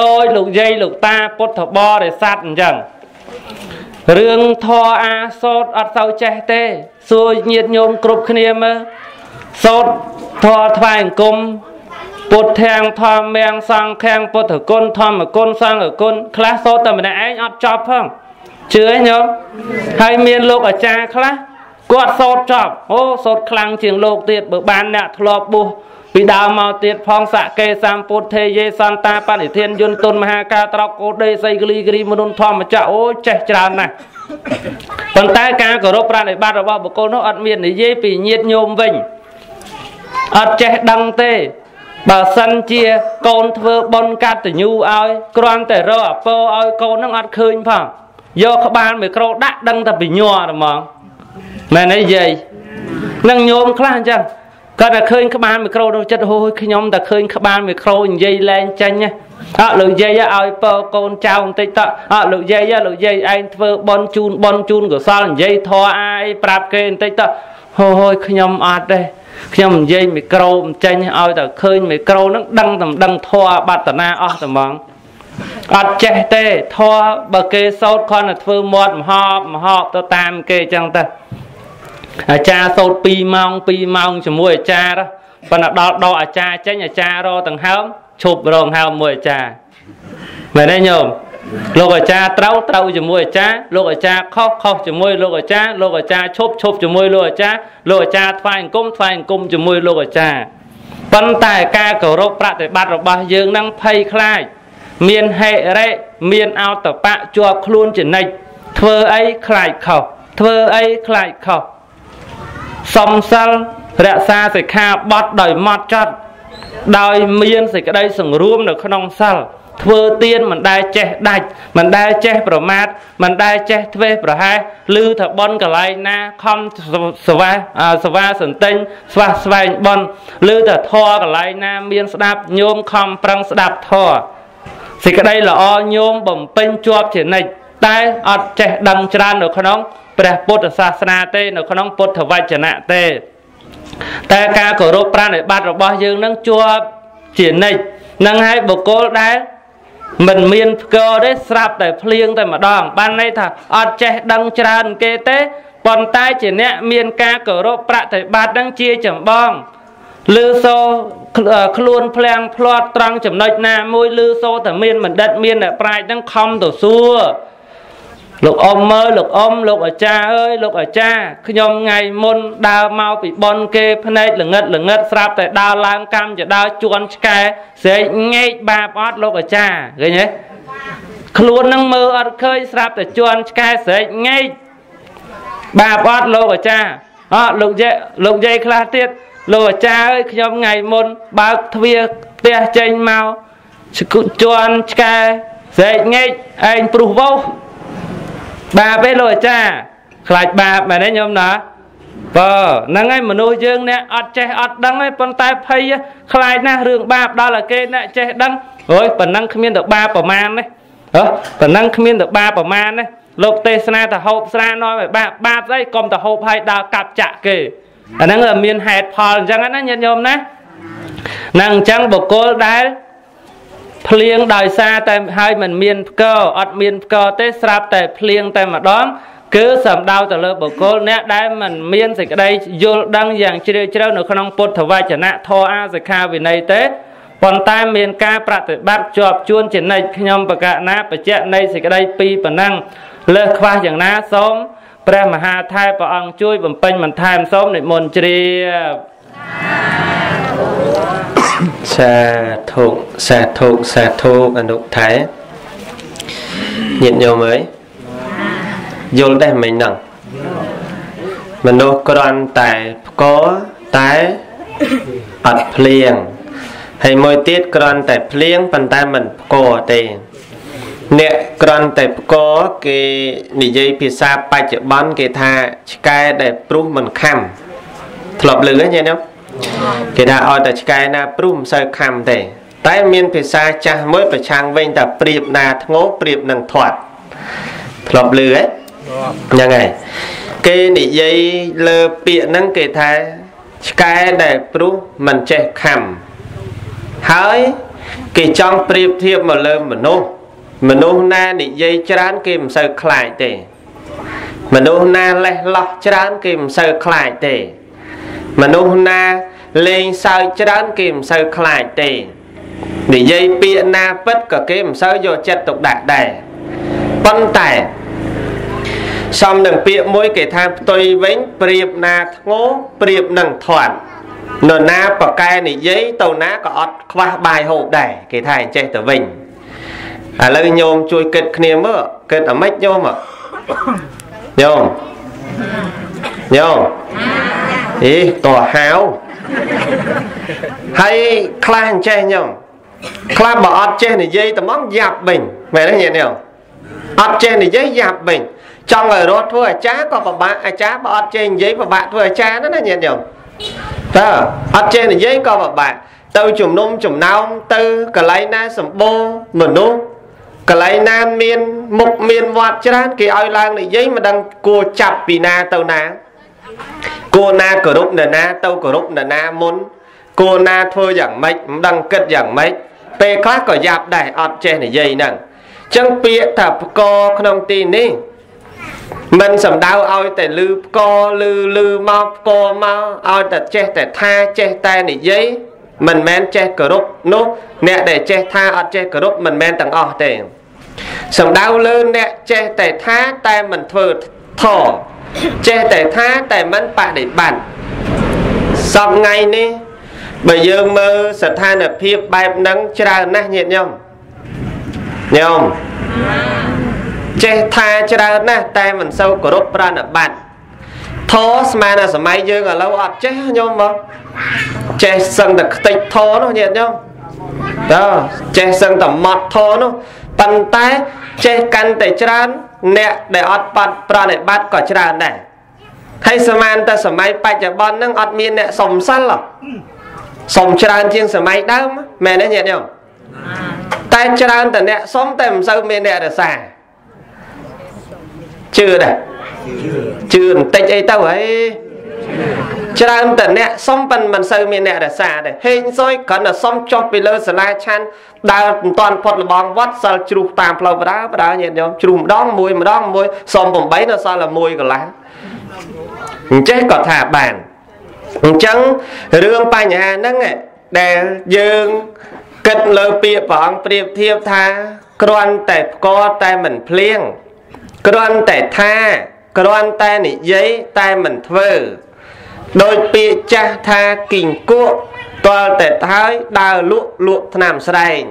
ដោយលោកយាយលោកតាពុទ្ធបរិស័ទអញ្ចឹងរឿងធរអាសោតអត់ទៅចេះទេ សួរញាតញោមគ្រប់គ្នាមើលសោតធរថ្វាយអង្គមពុទ្ធាំងធម្មៀងសង្ឃាំងពុទ្ធគុណធម្មគុណសង្ឃគុណខ្លះសោតតែម្នាក់ឯងអត់ចប់ផងជឿទេញោមហើយមានលោកអាចារ្យខ្លះគាត់សោតចប់អូសោតខ្លាំងជាងលោកទៀតបើបានអ្នកធ្លាប់បួស ពីដើមមកទៀតផងសកេសម្ពុទ្ធេយេសន្តាបនិធានយន្តទុនមហាការត្រកកោដេសីកលីគិរីមនុស្សធម្មចៈអូចេះច្រើនណាស់ប៉ុន្តែការគោរពប្រណិប័តរបស់បុគ្គលនោះអត់មាននិយាយពីញាតញោមវិញអត់ចេះដឹងទេបើសិនជាកូនធ្វើបុណ្យកតញ្ញូឲ្យគ្រាន់តែរកអពរឲ្យកូននឹងអត់ឃើញផងយកក្បាលមីក្រូដាក់ដឹងតែពីញ័រហ្មងមែនទេយាយនឹងញោមខ្លះអញ្ចឹង គាត់តែឃើញក្បាលមីក្រូនៅចិត្តហូយខ្ញុំតែឃើញក្បាលមីក្រូនិយាយលែងចាញ់អើលោកយាយឲ្យពើកូនចៅបន្តិចតអើលោកយាយលោកយាយឯងធ្វើបន់ជូនបន់ជូនកសលនិយាយធေါ်អាយប្រាប់គេបន្តិចតហូយខ្ញុំអត់ទេខ្ញុំនិយាយមីក្រូមិនចេញឲ្យតែឃើញមីក្រូនឹងដឹងតែដឹងធေါ်បតនាអស់តែហ្មងអត់ចេះទេធေါ်បើគេសោតគ្រាន់តែធ្វើមាត់មហប់មហប់ទៅតាមគេអញ្ចឹងទៅ អាចារ្យសូត្រ2ម៉ោង2ម៉ោងជាមួយអាចារ្យប៉ុន្តែដល់ដកអាចារ្យចេញអាចារ្យរដង្ហើមឈប់រងហើមមួយអាចារ្យមែនទេញោមលោកអាចារ្យត្រូវត្រូវជាមួយអាចារ្យលោកអាចារ្យខុសខុសជាមួយលោកអាចារ្យលោកអាចារ្យឈប់ឈប់ជាមួយលោកអាចារ្យលោកអាចារ្យថ្វាយអង្គមថ្វាយអង្គមជាមួយលោកអាចារ្យប៉ុន្តែការគោរពប្រតិបត្តិរបស់យើងនឹងភ័យខ្លាចមានហេរិមានអោតបៈជាប់ខ្លួនចនិចធ្វើអីខ្លាចខុសធ្វើអីខ្លាចខុស សំសិលរក្សាសិក្ខាបទដោយម៉ត់ចត់ដោយមានសេចក្តីសង្រួមនៅក្នុងសិលធ្វើទៀនមិនដែលចេះដាច់មិនដែលចេះប្រមាថមិនដែលចេះធ្វេសប្រហែសឬថាបនកលែងណាខំសវាសវាសន្ទិញស្វះស្វែងបនឬថាធរកលែងណាមានស្ដាប់ញោមខំប្រឹងស្ដាប់ធរសេចក្តីល្អញោមបំពេញជាប់ជានិច្ចតែអត់ចេះដឹងច្រើននៅក្នុង ព្រះពុទ្ធសាសនាទេនៅក្នុងពុទ្ធវចនៈទេតែការគោរពប្រណិប័តរបស់យើងនឹងជាប់ជានិច្ចនឹងឲ្យបុគ្គលដែលមិនមានផ្គរទេស្រាប់តែភ្លៀងតែម្ដង បានន័យថាអត់ចេះដឹងច្រើនគេទេប៉ុន្តែជាអ្នកមានការគោរពប្រតិបត្តិនឹងជាចម្បងលឺសូខ្លួនភ្លាំងផ្្លាត់ត្រង់ចំណុចណាមួយលឺសូតែមានបណ្ឌិតមានអ្នកប្រាជ្ញនឹងខំទៅសួរ លោកអ៊ំមើលលោកអ៊ំលោកអាចារ្យអើយលោកអាចារ្យខ្ញុំថ្ងៃមុនដើរមកពីបនគេភ្នែកល្ងិតល្ងិតស្រាប់តែដើរឡើងកម្មចដើជួនឆ្កែស្រែកងែកបាបអត់លោកអាចារ្យឃើញទេខ្លួននឹងមើលអត់ឃើញស្រាប់តែជួនឆ្កែស្រែកងែកបាបអត់លោកអាចារ្យអត់លោកយាយលោកយាយខ្លះទៀតលោកអាចារ្យអើយខ្ញុំថ្ងៃមុនបើកទ្វារផ្ទះចេញមកជួនឆ្កែស្រែកងែកឯងព្រុសវោ បាបទេលោកអាចារ្យខ្លាចបាបមែនទេញោមណាបើហ្នឹងហើយមនុស្សយើងអ្នកអត់ចេះអត់ដឹងទេប៉ុន្តែភ័យខ្លាចណាស់រឿងបាបដល់តែគេអ្នកចេះដឹងអូយប៉ុណ្ណឹងគ្មានទៅបាបប្រមាណទេហ៎ប៉ុណ្ណឹងគ្មានទៅបាបប្រមាណទេលោកទេសនាទៅហូបស្រានាំឲ្យបាបបាបស្អីកុំទៅហូបឲ្យដើរកាប់ចាក់គេអាហ្នឹងមានហេតុផលអញ្ចឹងណាញាតិញោមណាហ្នឹងអញ្ចឹងបុគ្គលដែល ភ្លៀងដោយសារតែហើយมันមានផ្កអត់មានផ្កទេស្រាប់តែភ្លៀងតែម្ដងគឺសំដៅទៅលើបុគ្គលអ្នកដែលមិនមានសេចក្តីយល់ដឹងយ៉ាងជ្រាលជ្រៅនៅក្នុងពុទ្ធវចនៈធម៌អាសិក្ខាវិន័យទេប៉ុន្តែមានការប្រតិបត្តិជាប់ជួនជានិច្ចខ្ញុំបកណាបច្ចៈនៃសេចក្តីពីប៉ុណ្ណឹងលើសខ្វះយ៉ាងណាសូមព្រះមហាថែព្រះអង្គជួយបំពេញបន្ថែមសូមនិមន្តជ្រាប
សាធុសាធុសាធុអនុថែញាតិញោមអើយយល់ដែរមិញហ្នឹងមនុស្សគ្រាន់តែផ្កតែអត់ភ្លៀងហើយមួយទៀតគ្រាន់តែភ្លៀងប៉ុន្តែមិនផ្កទេអ្នកគ្រាន់តែផ្កគេនិយាយភាសាបច្ចុប្បន្នគេថាឆ្កែដែលព្រុសមិនខំធ្លាប់ឮទេញ៉ែញ៉ាំ គេថាឲ្យតែឆ្កែណាព្រុសមិនសូវខំទេ តែមានភាសាចាស់មួយប្រឆាំងវិញថាប្រៀបណាធ្ងោប្រៀបនឹងធាត់ធ្លាប់ឮទេហ្នឹងហើយគេនិយាយលើពាក្យហ្នឹងគេថាឆ្កែដែលព្រុសមិនចេះខំហើយគេចង់ប្រៀបធៀបមកលើមនុស្សមនុស្សណានិយាយច្រើនគេមិនសូវខ្លាចទេ មនុស្សណាលេះលោះច្រើនគេមិនសូវខ្លាចទេ មនុស្សណា លេងសើចច្រើនគេមិនសូវខ្លាចទេនិយាយពាក្យណាពិតក៏គេមិនសូវយកចិត្តទុកដាក់ដែរប៉ុន្តែសំនឹងពាក្យមួយគេថាផ្ទុយវិញប្រៀបណាធ្ងោប្រៀបនឹងធាត់នរណាប្រកែនិយាយទៅណាក៏អត់ខ្វះបាយហូបដែរគេថាអញ្ចេះទៅវិញឥឡូវញោមជួយគិតគ្នាមើលគិតអាម៉េចញោមញោមញោមអេតោះហាវ ហើយខ្លះអញ្ចេះញោមខ្លះបើអត់ចេះនិយាយត្មងយ៉ាប់វិញមែនទេញាតិញោមអត់ចេះនិយាយយ៉ាប់វិញចង់ឲ្យរត់ធ្វើអាចារ្យក៏ពិបាកអាចារ្យបើអត់ចេះនិយាយពិបាកធ្វើអាចារ្យណាណាញាតិញោមតើអត់ចេះនិយាយក៏ពិបាកទៅជំនុំចំណោមទៅកន្លែងណាសម្បូរមនុស្សកន្លែងណាមាន មុខមានវត្តច្រើន គេឲ្យឡើងនិយាយមិនដឹងគួរចាប់ពីណាទៅណា គួរណាគោរពនរណាទៅគោរពនរណាមុនគួរណាធ្វើយ៉ាងម៉េចមិនដឹងគិតយ៉ាងម៉េចពេលខ្លះក៏យ៉ាប់ដែរអត់ចេះនិយាយហ្នឹងអញ្ចឹងពាក្យថាបកក្នុងទីនេះមិនសំដៅឲ្យតែលឺផ្កលឺលឺមកផ្កមកឲ្យតែចេះតែថាចេះតែនិយាយមិនមែនចេះគោរពនោះអ្នកដែលចេះថាអត់ចេះគោរពមិនមែនទាំងអស់ទេសំដៅលើអ្នកចេះតែថាតែមិនធ្វើធរ ចេះតែថាតែមិនបដិបត្តិសពថ្ងៃនេះបើយើងមើលស្ថានភាពបែបហ្នឹងច្រើនណាស់ញាតិញោមញោមចេះថាច្រើនណាស់តែមិនសូវគោរពប្រណិប័តធរស្មានតែសម័យយើងឥឡូវអត់ចេះញោមមកចេះសឹងតែខ្ទេចធរនោះញាតិញោម តើចេះសឹងតែម៉ត់ធរនោះប៉ុន្តែចេះកាន់តែច្រើន អ្នកដែលអត់បាត់ប្រណិប័តក៏ច្រើនដែរហើយសមានតែសម័យបច្ចុប្បន្នហ្នឹងអត់មានអ្នកសុំសិលសុំច្រើនជាងសម័យដើមមែនទេញាតិញោមតែច្រើនតែអ្នកសុំតែមិនសូវមានអ្នករសាជឿដែរជឿបន្តិចអីទៅហើយ ច្រើនតែអ្នកសុំប៉ុនមិនសូវមានអ្នករសាទេហេងសុយគ្រាន់តែសុំចុះពីលើសាលាឆាន់ដើរមិនតាន់ផុតលបងវត្តសិលជ្រុះតាមផ្លូវបដាបដាញាតិញោមជ្រុះម្ដងមួយម្ដងមួយសុំ8នៅសល់តែមួយកន្លះអញ្ចេះក៏ថាបានអញ្ចឹងរឿងបញ្ហាហ្នឹងដែលយើងគិតលើពាក្យព្រះអង្គប្រៀបធៀបថាគ្រាន់តែផ្កតែមិនភ្លៀងគ្រាន់តែថាគ្រាន់តែនិយាយតែមិនធ្វើ ដោយពាក្យចាស់ថាគីងគក់តលតែហើយដើរលក់លក់ថ្នាំស្រែង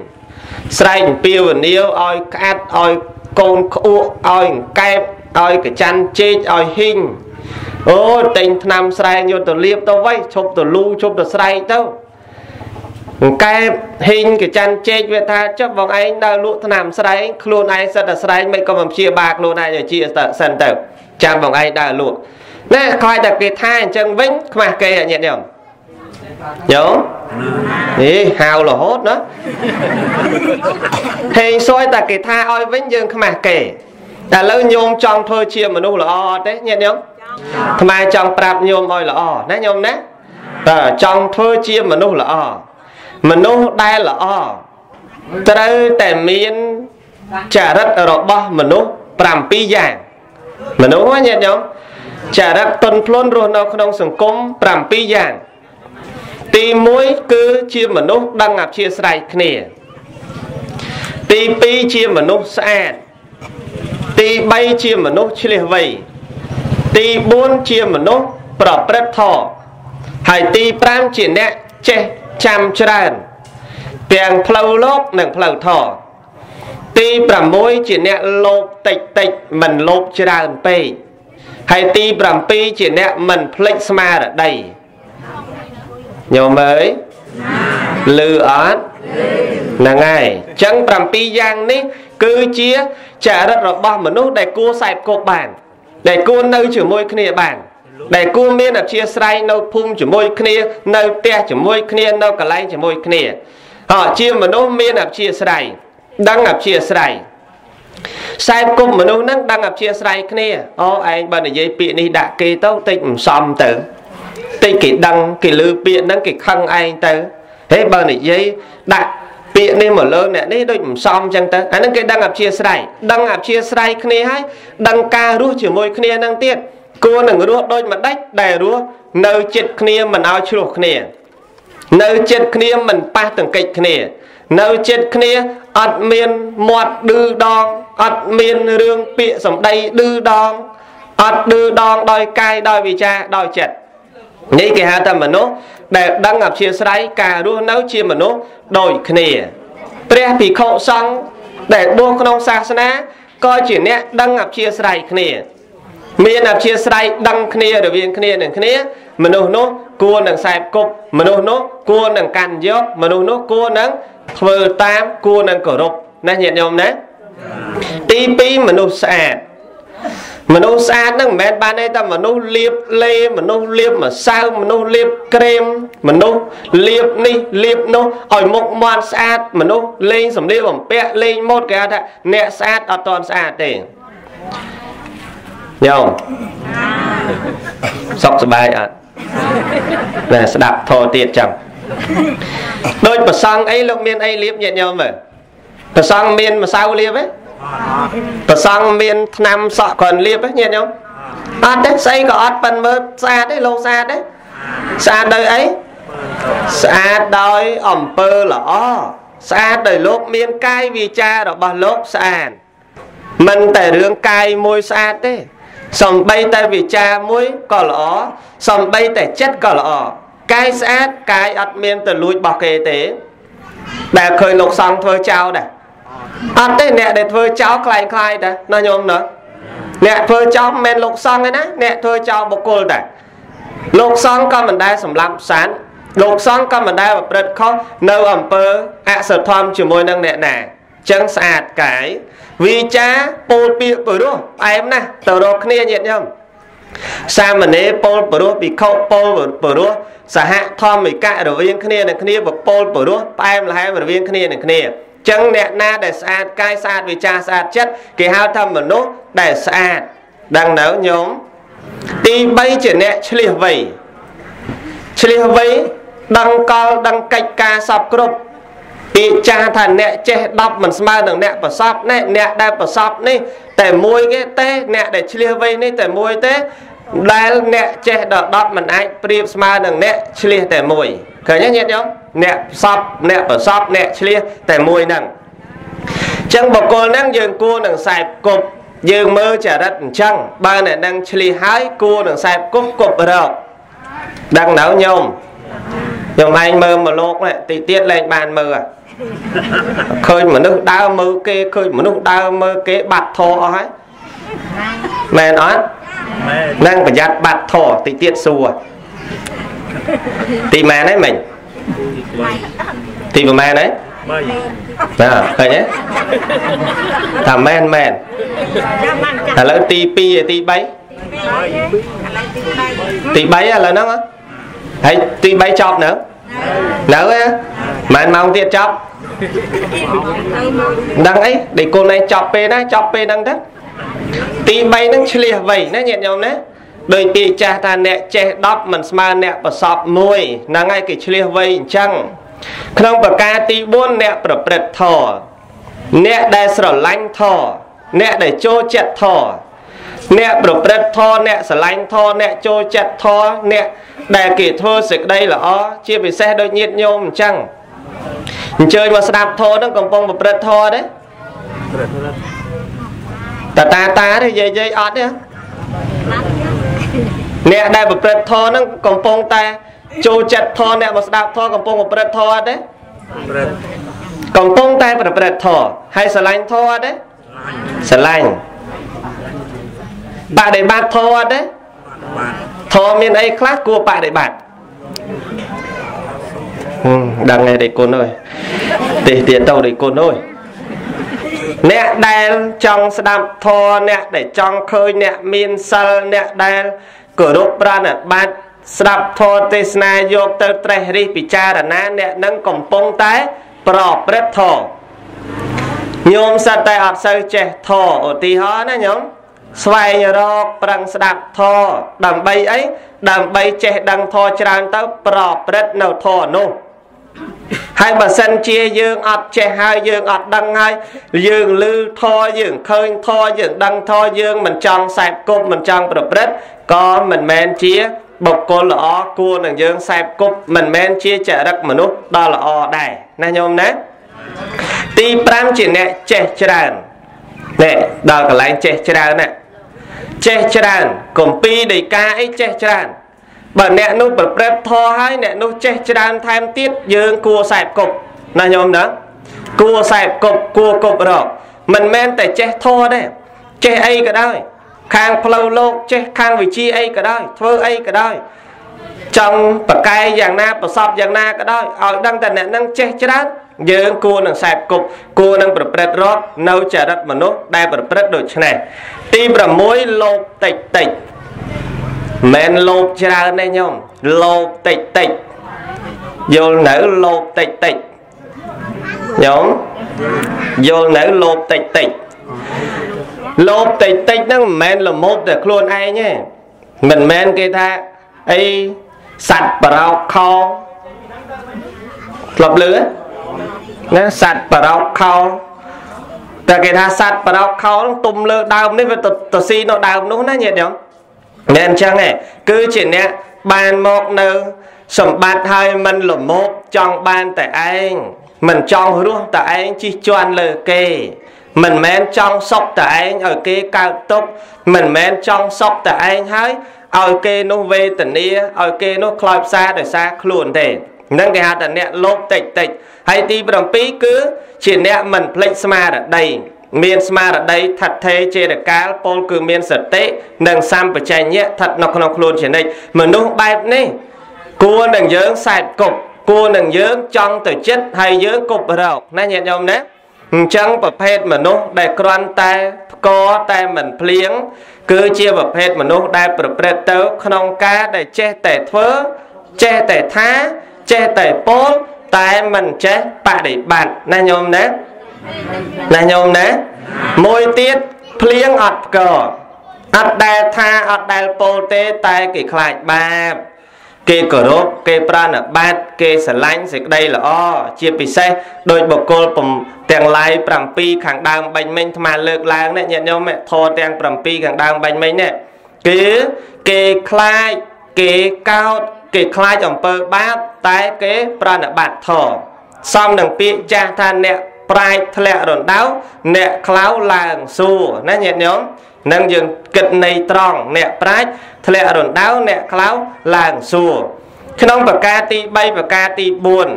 ស្រែងពីវនាវឲ្យក្អាត់ឲ្យកូនក្អួកឲ្យកែបឲ្យកចាន់ជែកឲ្យហ៊ីងអូតែងថ្នាំស្រែងយកទៅលាបទៅໄວឈប់ទៅលូឈប់ទៅស្រែកទៅកែបហ៊ីងកចាន់ជែកវាថាចុះបងឯងដើរលក់ថ្នាំស្រែងខ្លួនឯងសិតតែស្រែងមិនក៏មិនព្យាបាលខ្លួនឯងឲ្យជាសិនទៅចាំបងឯងដើរលក់ ណែខ្លាចតែគេថាអញ្ចឹងវិញខ្មាស់គេញាតិញោមញោមអេហៅរហូតណាហេងសួយតែគេថាឲ្យវិញយើងខ្មាស់គេតែឥឡូវញោមចង់ធ្វើជាមនុស្សល្អអត់ទេញាតិញោមខ្មែរចង់ប្រាប់ញោមឲ្យល្អណាញោមណាតើចង់ធ្វើជាមនុស្សល្អមនុស្សដែលល្អត្រូវតែមានចរិតរបស់មនុស្ស7យ៉ាងមនុស្សញាតិញោម ចរិតទន់ភ្លន់រស់នៅក្នុងសង្គម7យ៉ាង ទី1គឺជាមនុស្សដឹងអព្យាស្រ័យគ្នា ទី2ជាមនុស្សស្អាតទី3ជាមនុស្សឆ្លៀសវៃទី4ជាមនុស្សប្រព្រឹត្តធម៌ហើយទី5ជាអ្នកចេះចាំច្រើនទាំងផ្លូវលោកនិងផ្លូវធម៌ទី6ជាអ្នកលោភតិចតិចមិនលោភច្រើនពេក ហើយទី7ជាអ្នកមិនភ្លេចស្មារតីញោមអើយលឺអត់ហ្នឹងហើយអញ្ចឹង7យ៉ាងនេះគឺជាចរិតរបស់មនុស្សដែលគួរសែបគប់បាន ដែលគួរនៅជាមួយគ្នាបានដែលគួរមានអធិស្រ័យនៅភូមិជាមួយគ្នានៅផ្ទះជាមួយគ្នានៅកន្លែងជាមួយគ្នាហ៎ជាមនុស្សមានអធិស្រ័យដឹងអធិស្រ័យ ខ្សែគប់មនុស្សហ្នឹងដឹងអធិស្រ័យគ្នាអូឯងបើនិយាយពាក្យនេះដាក់គេទៅតិចមិនសមទៅតិចគេដឹងគេលឺពាក្យហ្នឹងគេខឹងឯងទៅហេបើនិយាយដាក់ពាក្យនេះមកលើអ្នកនេះដូចមិនសមចឹងទៅអាហ្នឹងគេដឹងអព្យាស្រ័យដឹងអព្យាស្រ័យគ្នាហើយដឹងការរស់ជាមួយគ្នាហ្នឹងទៀតគួរនឹងរស់ដូចម្ដេចដែលរស់នៅចិត្តគ្នាមិនឲ្យឆ្លោះគ្នា នៅចិត្តគ្នាមិនប៉ះទង្គិចគ្នា នៅចិត្តគ្នាអត់មានមាត់ឌឺដងអត់មានរឿងពាក្យសម្ដីឌឺដងអត់ឌឺដងដោយកាយដោយវាចាដោយចិត្តនេះគេហៅថាមនុស្សដែលដឹងអព្យាស្រ័យការរស់នៅជាមនុស្សដូចគ្នា ព្រះភិក្ខុសង្ឃដែលបួសក្នុងសាសនាក៏ជាអ្នកដឹងអព្យាស្រ័យគ្នា មានអព្យាស្រ័យដឹងគ្នារវាងគ្នានឹងគ្នា មនុស្សនោះគួរនឹងខ្សែគប់មនុស្សនោះគួរនឹងកាន់យកមនុស្សនោះគួរនឹង ធ្វើតាមគួរនឹងគោរពណាញាតិញោមណាទី2មនុស្សស្អាតមនុស្សស្អាតហ្នឹងមិនមែនបានទេតែមនុស្សលៀបលេមនុស្សលៀបម្សៅមនុស្សលៀបក្រែមមនុស្សលៀបនេះលៀបនោះឲ្យមុខមាត់ស្អាតមនុស្សលេងសម្លៀកបំពាក់លេងម៉ូដគេហៅថាអ្នកស្អាតអត់តន់ស្អាតទេញោមសុខសប្បាយអត់ណែស្ដាប់ធរទៀតចឹង ដូចប្រសង់អីលោកមានអីលៀបញាតិញោមមើលប្រសង់មានម្សៅលៀបទេប្រសង់មានថ្នាំសក់គ្រាន់លៀបទេញាតិញោមអត់ទេស្អីក៏អត់ប៉ិនមើលស្អាតទេលោកស្អាតទេស្អាតដោយអីស្អាតដោយអំពើល្អស្អាតដោយលោកមានកាយវាចារបស់លោកស្អាតមិនតែរឿងកាយមួយស្អាតទេសំបីតែវាចាមួយក៏ល្អសំបីតែចិត្តក៏ល្អ កាយស្អាតកាយអត់មានទលួចរបស់គេទេ ដែលឃើញលោកសង្ឃធ្វើចោលដែរអត់ទេអ្នកដែលធ្វើចោលខ្លាំងខ្លាយតាណាញោមណាអ្នកធ្វើចោលមិនមែនលោកសង្ឃទេណាអ្នកធ្វើចោលបុគ្គលតាលោកសង្ឃក៏មិនដែលសម្លាប់សានលោកសង្ឃក៏មិនដែលប្រព្រឹត្តខុសនៅអំពើអសធម្មជាមួយនឹងអ្នកណាចឹងស្អាតកាយវាចាពោលពាក្យពរោះផ្អែមណាស់ទៅរកគ្នាញាតិញោម សាមណេរពោលពរោះភិក្ខុពោលពរោះសហធម្មិករវាងគ្នានឹងគ្នាបពោលពរោះផ្អែមល្ហែមរវាងគ្នានឹងគ្នាចឹងអ្នកណាដែលស្អាតកាយស្អាតវាចាស្អាតចិត្តគេហៅថាមនុស្សដែលស្អាតដឹងនៅញោមទី3ជាអ្នកឆ្លៀសវៃឆ្លៀសវៃដឹងកលដឹងកិច្ចការសពគ្រប់ ពាក្យចាស់ថាអ្នកចេះ10មិនស្មើនឹងអ្នកប្រសពនេះអ្នកដែលប្រសពនេះតែមួយគេទេអ្នកដែលឆ្លៀសវៃនេះតែមួយទេដែលអ្នកចេះដល់10មិនអាចប្រៀបស្មើនឹងអ្នកឆ្លៀសតែមួយឃើញទេញាតិញោមអ្នកសពអ្នកប្រសពអ្នកឆ្លៀសតែមួយហ្នឹងអញ្ចឹងបកគលហ្នឹងយើងគួរនឹងខ្សែគប់យើងមើលចរិតអញ្ចឹងបើអ្នកនឹងឆ្លៀសហើយគួរនឹងខ្សែគប់គប់រកដឹងនៅញោមខ្ញុំឯងមើលមកលោកនេះទីទៀតលែងបានមើល ឃើញមនុស្សដើរមើលគេឃើញមនុស្សដើរមើលគេបាត់ធរអស់ហើយមែនអត់នឹងប្រយ័ត្នបាត់ធរតិចទៀតសួរទីម៉ែនហ្នឹងមិញទីប្រម៉ែនហ្នឹងណាឃើញទេថាមែនមែនឥឡូវទី2ឯទី3ទី3ឥឡូវហ្នឹងហើយទី3ចប់នៅនៅហ៎ ម៉ែនម៉ោងទៀតចប់ដឹងអីដេកគុណឯងចប់ពេលណាចប់ពេលហ្នឹងទៅទី3ហ្នឹងឆ្លៀសវៃណាញាតិញោមណាដោយពាក្យចាស់ថាអ្នកចេះ10មិនស្មើអ្នកប្រសព1ហ្នឹងហើយគេឆ្លៀសវៃអញ្ចឹងក្នុងប្រការទី4អ្នកប្រព្រឹត្តធម៌អ្នកដែលស្រឡាញ់ធម៌អ្នកដែលចូលចិត្តធម៌អ្នកប្រព្រឹត្តធម៌អ្នកស្រឡាញ់ធម៌អ្នកចូលចិត្តធម៌អ្នកដែលគេធ្វើសេចក្តីល្អជាពិសេសដូចញាតិញោមអញ្ចឹង អញ្ជើញមកស្ដាប់ធម៌ហ្នឹងកំពុងប្រព្រឹត្តធម៌ទេតាតាតាទេយាយយាយអត់ទេអ្នកដែលប្រព្រឹត្តធម៌ហ្នឹងកំពុងតែចូលចិត្តធម៌អ្នកមកស្ដាប់ធម៌កំពុងប្រព្រឹត្តធម៌អត់ទេប្រព្រឹត្តកំពុងតែប្រព្រឹត្តធម៌ហើយស្រឡាញ់ធម៌អត់ទេស្រឡាញ់បដិបត្តិធម៌អត់ទេធម៌មានអីខ្លះគួរបដិបត្តិ ដឹងហើយដេគុណអើយទេទៀតទៅដេគុណអើយអ្នកដែលចង់ស្ដាប់ធម៌អ្នកដែលចង់ឃើញអ្នកមានសិលអ្នកដែលគោរពប្រណិប័តស្ដាប់ធម៌ទេសនាយកទៅត្រេះរិះពិចារណាអ្នកនឹងកំពុងតែប្រព្រឹត្តធម៌ញោមសិតតែអត់សូវចេះធម៌ឧទាហរណ៍ណាញោមស្វែងរកប្រឹងស្ដាប់ធម៌ដើម្បីអីដើម្បីចេះដឹងធម៌ច្រើនទៅប្រព្រឹត្តនៅធម៌នោះ ហើយបើសិនជាយើងអត់ចេះហើយយើងអត់ដឹងហើយយើងឮធរយើងឃើញធរយើងដឹងធរយើងមិនចង់សែបគប់មិនចង់ប្រព្រឹត្តក៏មិនមែនជាបុគ្គលល្អគួរនឹងយើងសែបគប់មិនមែនជាចរិតមនុស្សដ៏ល្អដែរណាញោមណាទី5ជាអ្នកចេះច្រើននេះដល់កន្លែងចេះច្រើនណាចេះច្រើនកំពីដីកាអីចេះច្រើន បើអ្នកនោះប្រព្រឹត្តធម៌ហើយអ្នកនោះចេះច្រើនថែមទៀតយើងគួរសែបគប់ណាញោមណាគួរសែបគប់គួរគប់រកមិនមែនតែចេះធម៌ទេចេះអីក៏ដោយខាងផ្លូវលោកចេះខាងវិជាអីក៏ដោយធ្វើអីក៏ដោយចង់ប្រកែយ៉ាងណាប្រសពយ៉ាងណាក៏ដោយឲ្យដឹងតែអ្នកនឹងចេះច្រើនយើងគួរនឹងសែបគប់គួរនឹងប្រព្រឹត្តរកនៅចរិតមនុស្សដែលប្រព្រឹត្តដូច្នេះទី6លោភតិចតិច មិនលោភច្រើនទេញោមលោភតិចតិចយល់នៅលោភតិចតិចញោមយល់នៅលោភតិចតិចលោភតិចតិចហ្នឹងមិនមែនល្មោបតែខ្លួនឯងទេមិនមែនគេថាអីសัตว์បរោកខោធ្លាប់លឺណាសัตว์បរោកខោតែគេថាសัตว์បរោកខោហ្នឹងទុំលើដើមនេះវាទៅស៊ីនៅដើមនោះណាញាតិញោម តែអញ្ចឹងឯងគឺជាអ្នកបានមកនៅសម្បត្តិហើយមិនលមោបចង់បានតែឯងមិនចង់រស់តែឯងជិះជាន់លើគេមិនមែនចង់សុកតែឯងឲ្យគេកើតទុកមិនមែនចង់សុកតែឯងហើយឲ្យគេនោះវេទនាឲ្យគេនោះខ្លោចផ្សាដោយសារខ្លួនទេនឹងគេហៅថាអ្នកលោភតិចតិចហើយទី7គឺជាអ្នកមិនភ្លេចស្មារតី មានស្មារតីថិតថេរចេតកាលពលគឺមានសតិនិងសម្បជញ្ញៈថិតនៅក្នុងខ្លួនជានិច្ចមនុស្សបែបនេះគួរនឹងយើងសែបគប់គួរនឹងយើងចង់ទៅចិត្តហើយយើងគប់រោគណាញាតិញោមណាអញ្ចឹងប្រភេទមនុស្សដែលគ្រាន់តែផ្កតែមិនភ្លៀងគឺជាប្រភេទមនុស្សដែលប្រព្រឹត្តទៅ ក្នុងការដែលចេះតែធ្វើចេះតែថាចេះតែពោលតែមិនចេះបដិបត្តិណាញោមណា ណាញោមណាមួយទៀតភ្លៀងអត់ផ្កអត់ដែលថាអត់ដែលពោលទេតែគេខ្លាចបាបគេគោរពគេប្រាណបាតគេស្រឡាញ់សេចក្តីល្អជាពិសេសដោយបុគ្គលទាំងឡាយ7ខាងដើមបាញ់មិញអាត្មាលើកឡើងនេះញាតិញោមធរទាំង7ខាងដើមបាញ់មិញនេះគឺគេខ្លាចគេកោតគេខ្លាចអំពើបាបតែគេប្រណិប័តធម៌សំនឹងពាក្យចាស់ថាអ្នក ប្រាជ្ញធ្លាក់រណ្ដៅអ្នកខ្លៅឡើងសួរណាញាតិញោមនឹងយើងគិតន័យត្រង់អ្នកប្រាជ្ញធ្លាក់រណ្ដៅអ្នកខ្លៅឡើងសួរក្នុងប្រការទី3ប្រការទី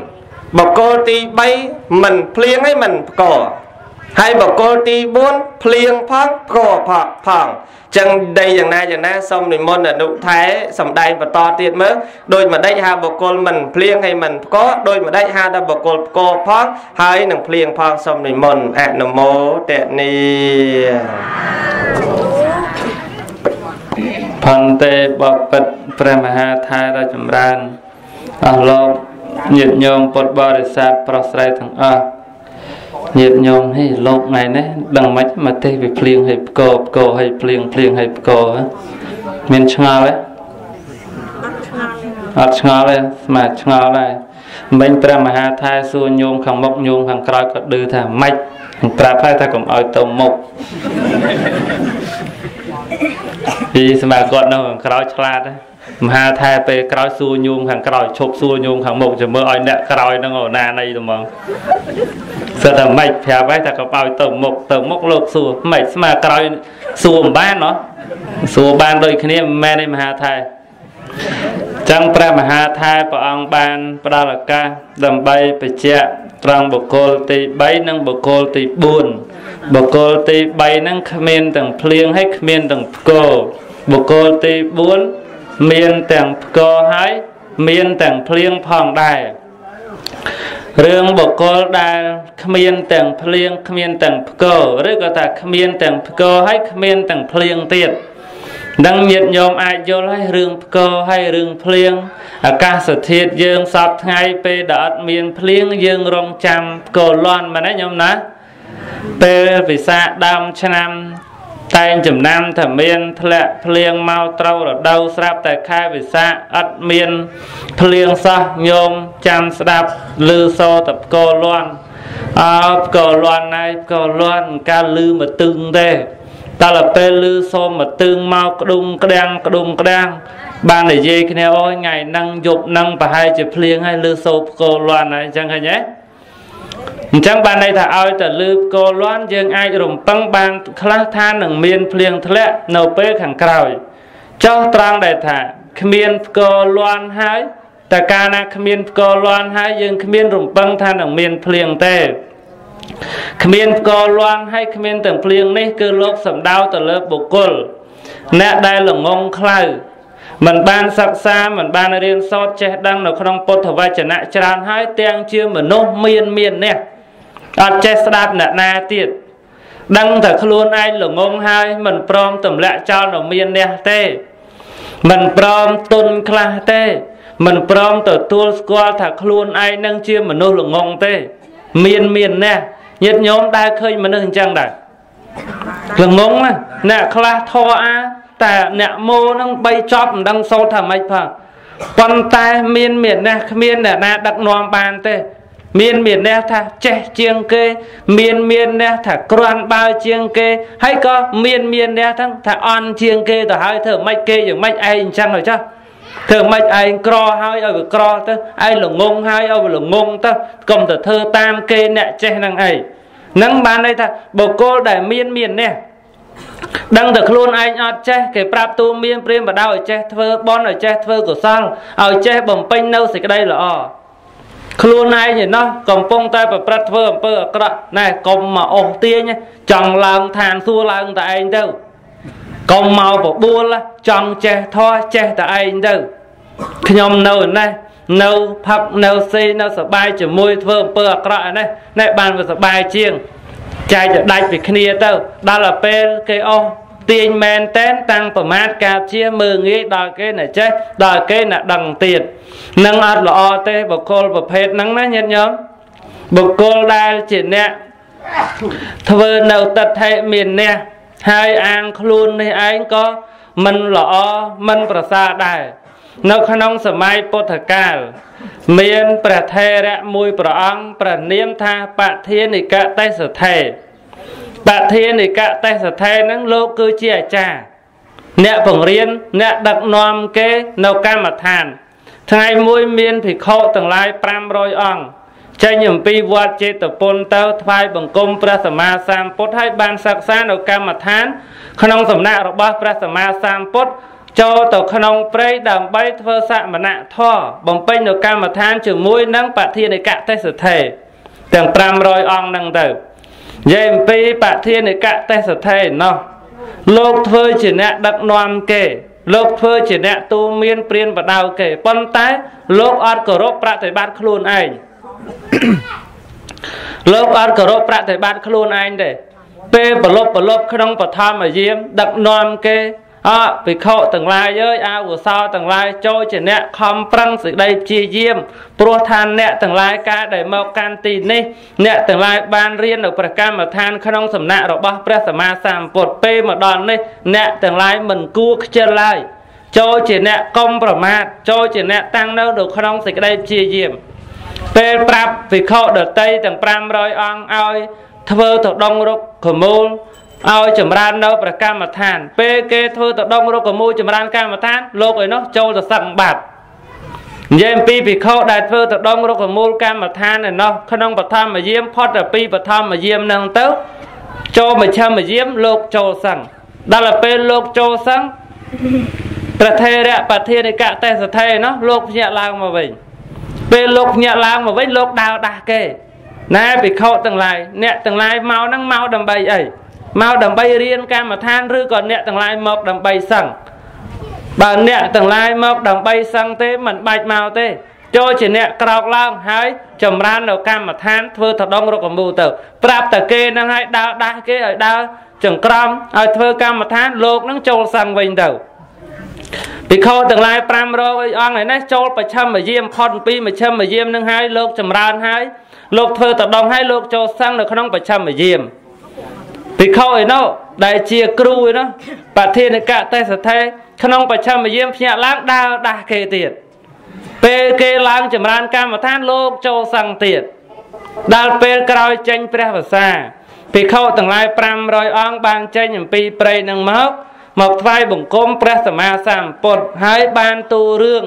4បកគលទី3មិនភ្លៀងហើយមិនផ្ក ហើយបកគលទី4ភ្លៀងផងផ្កផងផងចឹងដីយ៉ាងណាយ៉ាងណាសូមនិមន្តអនុថែសំដែងបន្តទៀតមើលដូចម្ដេចហៅបុគ្គលមិនភ្លៀងហើយមិនផ្កដូចម្ដេចហៅថាបុគ្គលផ្កផងហើយនឹងភ្លៀងផងសូមនិមន្តអនុមោទនី
ផន្តេបពិតព្រះមហាថាដ៏ចម្រើនអស់លោកញាតិញោមពុទ្ធបរិស័ទប្រុសស្រីទាំងអស់
ញាតញោមហេលោកថ្ងៃនេះដឹងមិនមកទេវាភ្លៀងឲ្យផ្គរផ្គរឲ្យភ្លៀងភ្លៀងឲ្យផ្គរមានឆ្ងល់ទេអត់ឆ្ងល់ទេស្មាឆ្ងល់ដែរមិញព្រះមហាថែសួរញោមខាងមុខញោមខាងក្រោយក៏ឌឺថាម៉េចប្រាប់ហើយថាកុំឲ្យទៅមុខពីស្មាគាត់នៅខាងក្រោយឆ្លាត មហាថែពេលក្រោយសួរញោមខាងក្រោយឈប់សួរញោមខាងមុខចាំមើលឲ្យអ្នកក្រោយហ្នឹងអូណាណីទៅហ្មងសិតតែម៉េចប្រាប់ហើយថាកុំឲ្យទៅមុខទៅមុខលោកសួរម៉េចស្មាក្រោយសួរមិនបានហ៎សួរបានដូចគ្នាមិនមែនទេមហាថែចឹងព្រះមហាថែព្រះអង្គបានផ្ដល់ឱកាសដើម្បីបញ្ជាក់ត្រង់បុគ្គលទី3និងបុគ្គលទី4បុគ្គលទី3ហ្នឹងគ្មានទាំងភ្លៀងហើយគ្មានទាំងផ្គរបុគ្គលទី4 មានទាំងផ្គរហើយមានទាំងភ្លៀងផងដែររឿងបុគ្គលដែលគ្មានទាំងភ្លៀងគ្មានទាំងផ្គរឬក៏ថាគ្មានទាំងផ្គរហើយគ្មានទាំងភ្លៀងទៀតនឹងញាតញោមអាចយល់ហើយរឿងផ្គរហើយរឿងភ្លៀងអាកាសធាតុយើងសពថ្ងៃពេលដែលអត់មានភ្លៀងយើងរងចាំផ្គរលន់មែនទេញោមណាពេលវិសាខដើមឆ្នាំ តែងចំណាំថាមានធ្លាក់ភ្លៀងមកត្រូវរដូវស្រាប់តែខែវិសាខអត់មានភ្លៀងសោះញោមចាំស្ដាប់ឮសូរតែផ្គរលន់អើផ្គរលន់ហើយផ្គរលន់កាលឮមកទឹងទេតើពេលឮសូមមកទឹងមកក្ដុំក្ដាំងក្ដុំក្ដាំងបាននិយាយគ្នាអូយថ្ងៃហ្នឹងយប់ហ្នឹងប្រហែលជាភ្លៀងហើយឮសូរផ្គរលន់ហើយអញ្ចឹងឃើញទេ អញ្ចឹងបានន័យថាឲ្យតែលឺផ្គរលន់យើងអាចរំពឹងបានខ្លះថានឹងមានភ្លៀងធ្លាក់នៅពេលខាងក្រោយចុះត្រង់ដែលថាគ្មានផ្គរលន់ហើយតែកាលណាគ្មានផ្គរលន់ហើយយើងគ្មានរំពឹងថានឹងមានភ្លៀងទេគ្មានផ្គរលន់ហើយគ្មានទាំងភ្លៀងនេះគឺលោកសំដៅទៅលើបុគ្គលអ្នកដែលល្ងងខ្លៅមិនបានសិក្សាមិនបានរៀនសូត្រចេះដឹងនៅក្នុងពុទ្ធវចនៈច្រើនហើយទាំងជាមនុស្សមានមាននេះ អត់ចេះស្ដាប់អ្នកណាទៀតដឹងតែខ្លួនឯងល្ងងហើយមិនព្រមទម្លាក់ចោលនៅមាននេះទេមិនព្រមទុនខ្លះទេ មិនព្រមទទួលស្គាល់ថាខ្លួនឯងនឹងជាមនុស្សល្ងងទេ មានមានណាស់ញាតិញោមដែលឃើញមនុស្សអញ្ចឹងដែរល្ងងណាអ្នកខ្លះធေါ်អាតែអ្នកម៉ូនឹងបីចប់មិនដឹងសូត្រថាម៉េចផងប៉ុន្តែមានមានណាគ្មានអ្នកណាដឹកនាំបានទេ មានមានអ្នកថាចេះជាងគេ មានមានអ្នកថាក្រាន់បើជាងគេហើយក៏មានមានអ្នកទាំងថាអន់ជាងគេទៅហើយធ្វើម៉េចគេយ៉ាងម៉េចឯងអញ្ចឹងហើយចាធ្វើម៉េចឯងក្រហើយឲ្យវាក្រទៅឯងល្ងងហើយឲ្យវាល្ងងទៅកុំទៅធ្វើតាមគេអ្នកចេះនឹងអីនឹងបានន័យថាបុគ្គលដែលមានមាននេះដឹងតែខ្លួនឯងអត់ចេះគេប្រាប់ទូមានព្រាមបដៅឲ្យចេះធ្វើបន់ឲ្យចេះធ្វើកុសលឲ្យចេះបំពេញនៅសេចក្តីល្អ ខ្លួនឯងឯណោះកំពុងតែប្រព្រឹត្តធ្វើអំពើអាក្រក់ណែកុំមកអស់ទាញចង់ឡើងឋានសួគ៌ឡើងតែឯងទៅកុំមកបបួលចង់ចេះធោះចេះតែឯងទៅខ្ញុំនៅនេះនៅផឹកនៅសេនៅសបាយជាមួយធ្វើអំពើអាក្រក់នេះណែបានវាសបាយជាងចែកទៅដាច់ពីគ្នាទៅដល់ទៅពេលគេអស់ ទាញមែនតែនតាំងប្រមាថការជាមើងងាយដល់គេណាចេះដល់គេណាដឹងទៀតនឹងអត់ល្អទេបុគ្គលប្រភេទហ្នឹងណាញាតិញោមបុគ្គលដែលជាអ្នកធ្វើនៅតដ្ឋិមានអ្នកហើយអាងខ្លួននេះឯងក៏មិនល្អមិនប្រសើរដែរនៅក្នុងសម័យពុទ្ធកាល មានព្រះថេរៈមួយព្រះអង្គព្រះនាមថាបធានិកទេសថេ បធានិកទេសថេនឹងលោកគឺជាអាចារ្យអ្នកបង្រៀនអ្នកដឹកនាំគេនៅកម្មដ្ឋាន ថ្ងៃមួយមានភិក្ខុទាំងឡាយ500អង្គចេញអំពីវត្តចេតពុនទៅថ្វាយបង្គំព្រះសម្មាសម្ពុទ្ធហើយបានសិក្សានៅកម្មដ្ឋាន ក្នុងសំណាក់របស់ព្រះសម្មាសម្ពុទ្ធចូលទៅក្នុងព្រៃដើម្បីធ្វើសមណៈធម៌បំពេញនៅកម្មដ្ឋានជាមួយនឹងបធានិកទេសថេទាំង500អង្គហ្នឹងទៅ និយាយអំពីបធានិកទេសថេណោះលោកធ្វើជាអ្នកដឹកនាំគេលោកធ្វើជាអ្នកទូមានព្រានបដៅគេប៉ុន្តែលោកអត់គោរពប្រតិបត្តិខ្លួនឯងលោកអត់គោរពប្រតិបត្តិខ្លួនឯងទេពេលប្រលប់ប្រលប់ក្នុងបឋមយាមដឹកនាំគេ អភិក្ខុទាំងឡាយអើយអាវុសោទាំងឡាយចូលជាអ្នកខំប្រឹងសេចក្តីព្យាយាមព្រោះថាអ្នកទាំងឡាយការដែលមកកាន់ទីនេះអ្នកទាំងឡាយបានរៀននៅព្រះកម្មដ្ឋានក្នុងសំណាក់របស់ព្រះសម្មាសម្ពុទ្ធពេលមកដល់នេះអ្នកទាំងឡាយមិនគួរខ្ជិលឡើយចូលជាអ្នកកុំប្រមាទចូលជាអ្នកតាំងនៅនៅក្នុងសេចក្តីព្យាយាមពេលប្រាប់ភិក្ខុដតីទាំង500អង្គឲ្យធ្វើទៅដងរុកកមូល ឲ្យចម្រើននៅប្រកម្មដ្ឋាន ពេលគេធ្វើទៅដងរុកកមូលចម្រើនកម្មដ្ឋានលោកឯនោះចូលទៅសឹកបាត់និយាយអំពីភិក្ខុដែលធ្វើទៅដងរុកកមូលកម្មដ្ឋានឯនោះក្នុងបឋមយាមផុតពីបឋមយាមនឹងទៅ ចូលមជ្ឈមយាមលោកចូលសឹងដល់ពេលលោកចូលសឹងប្រធេរៈបធានិកតេសថេនោះលោកភ្ញាក់ឡើងមកវិញពេលលោកភ្ញាក់ឡើងមកវិញលោកដើរដាស់គេណែភិក្ខុទាំងឡាយអ្នកទាំងឡាយមកហ្នឹងមកដើម្បីអី មកដើម្បីរៀនកម្មដ្ឋានឬក៏អ្នកទាំងឡាយមកដើម្បីសឹងបើអ្នកទាំងឡាយមកដើម្បីសឹងទេមិនបាច់មកទេចូលជាអ្នកក្រោកឡើងហើយចម្រើននៅកម្មដ្ឋានធ្វើតដងរកមូទៅ ប្រាប់តែគេនឹងឲ្យដើរដាស់គេឲ្យដើរចង្ក្រមឲ្យធ្វើកម្មដ្ឋានលោកនឹងចូលសឹងវិញទៅភិក្ខុទាំងឡាយ500អង្គឯនេះចូលប្រឆមយាមផុតពីមជ្ឈមយាមនឹងហើយលោកចម្រើនហើយលោកធ្វើតដងហើយលោកចូលសឹងនៅក្នុងប្រឆមយាម ភិក្ខុឯនោះដែលជាគ្រូឯនោះបធានកទេសថេក្នុងប្រឆមយាមភ្ញាក់ឡើងដើរដាស់គេទៀតពេលគេឡើងចម្រើនកម្មដ្ឋានលោកចូលសឹងទៀតដល់ពេលក្រោយចេញព្រះវសាភិក្ខុទាំងឡាយ500អង្គបានចេញអំពីព្រៃនឹងមកមកថ្វាយបង្គំព្រះសម្មាសម្ពុទ្ធហើយបានទូរឿង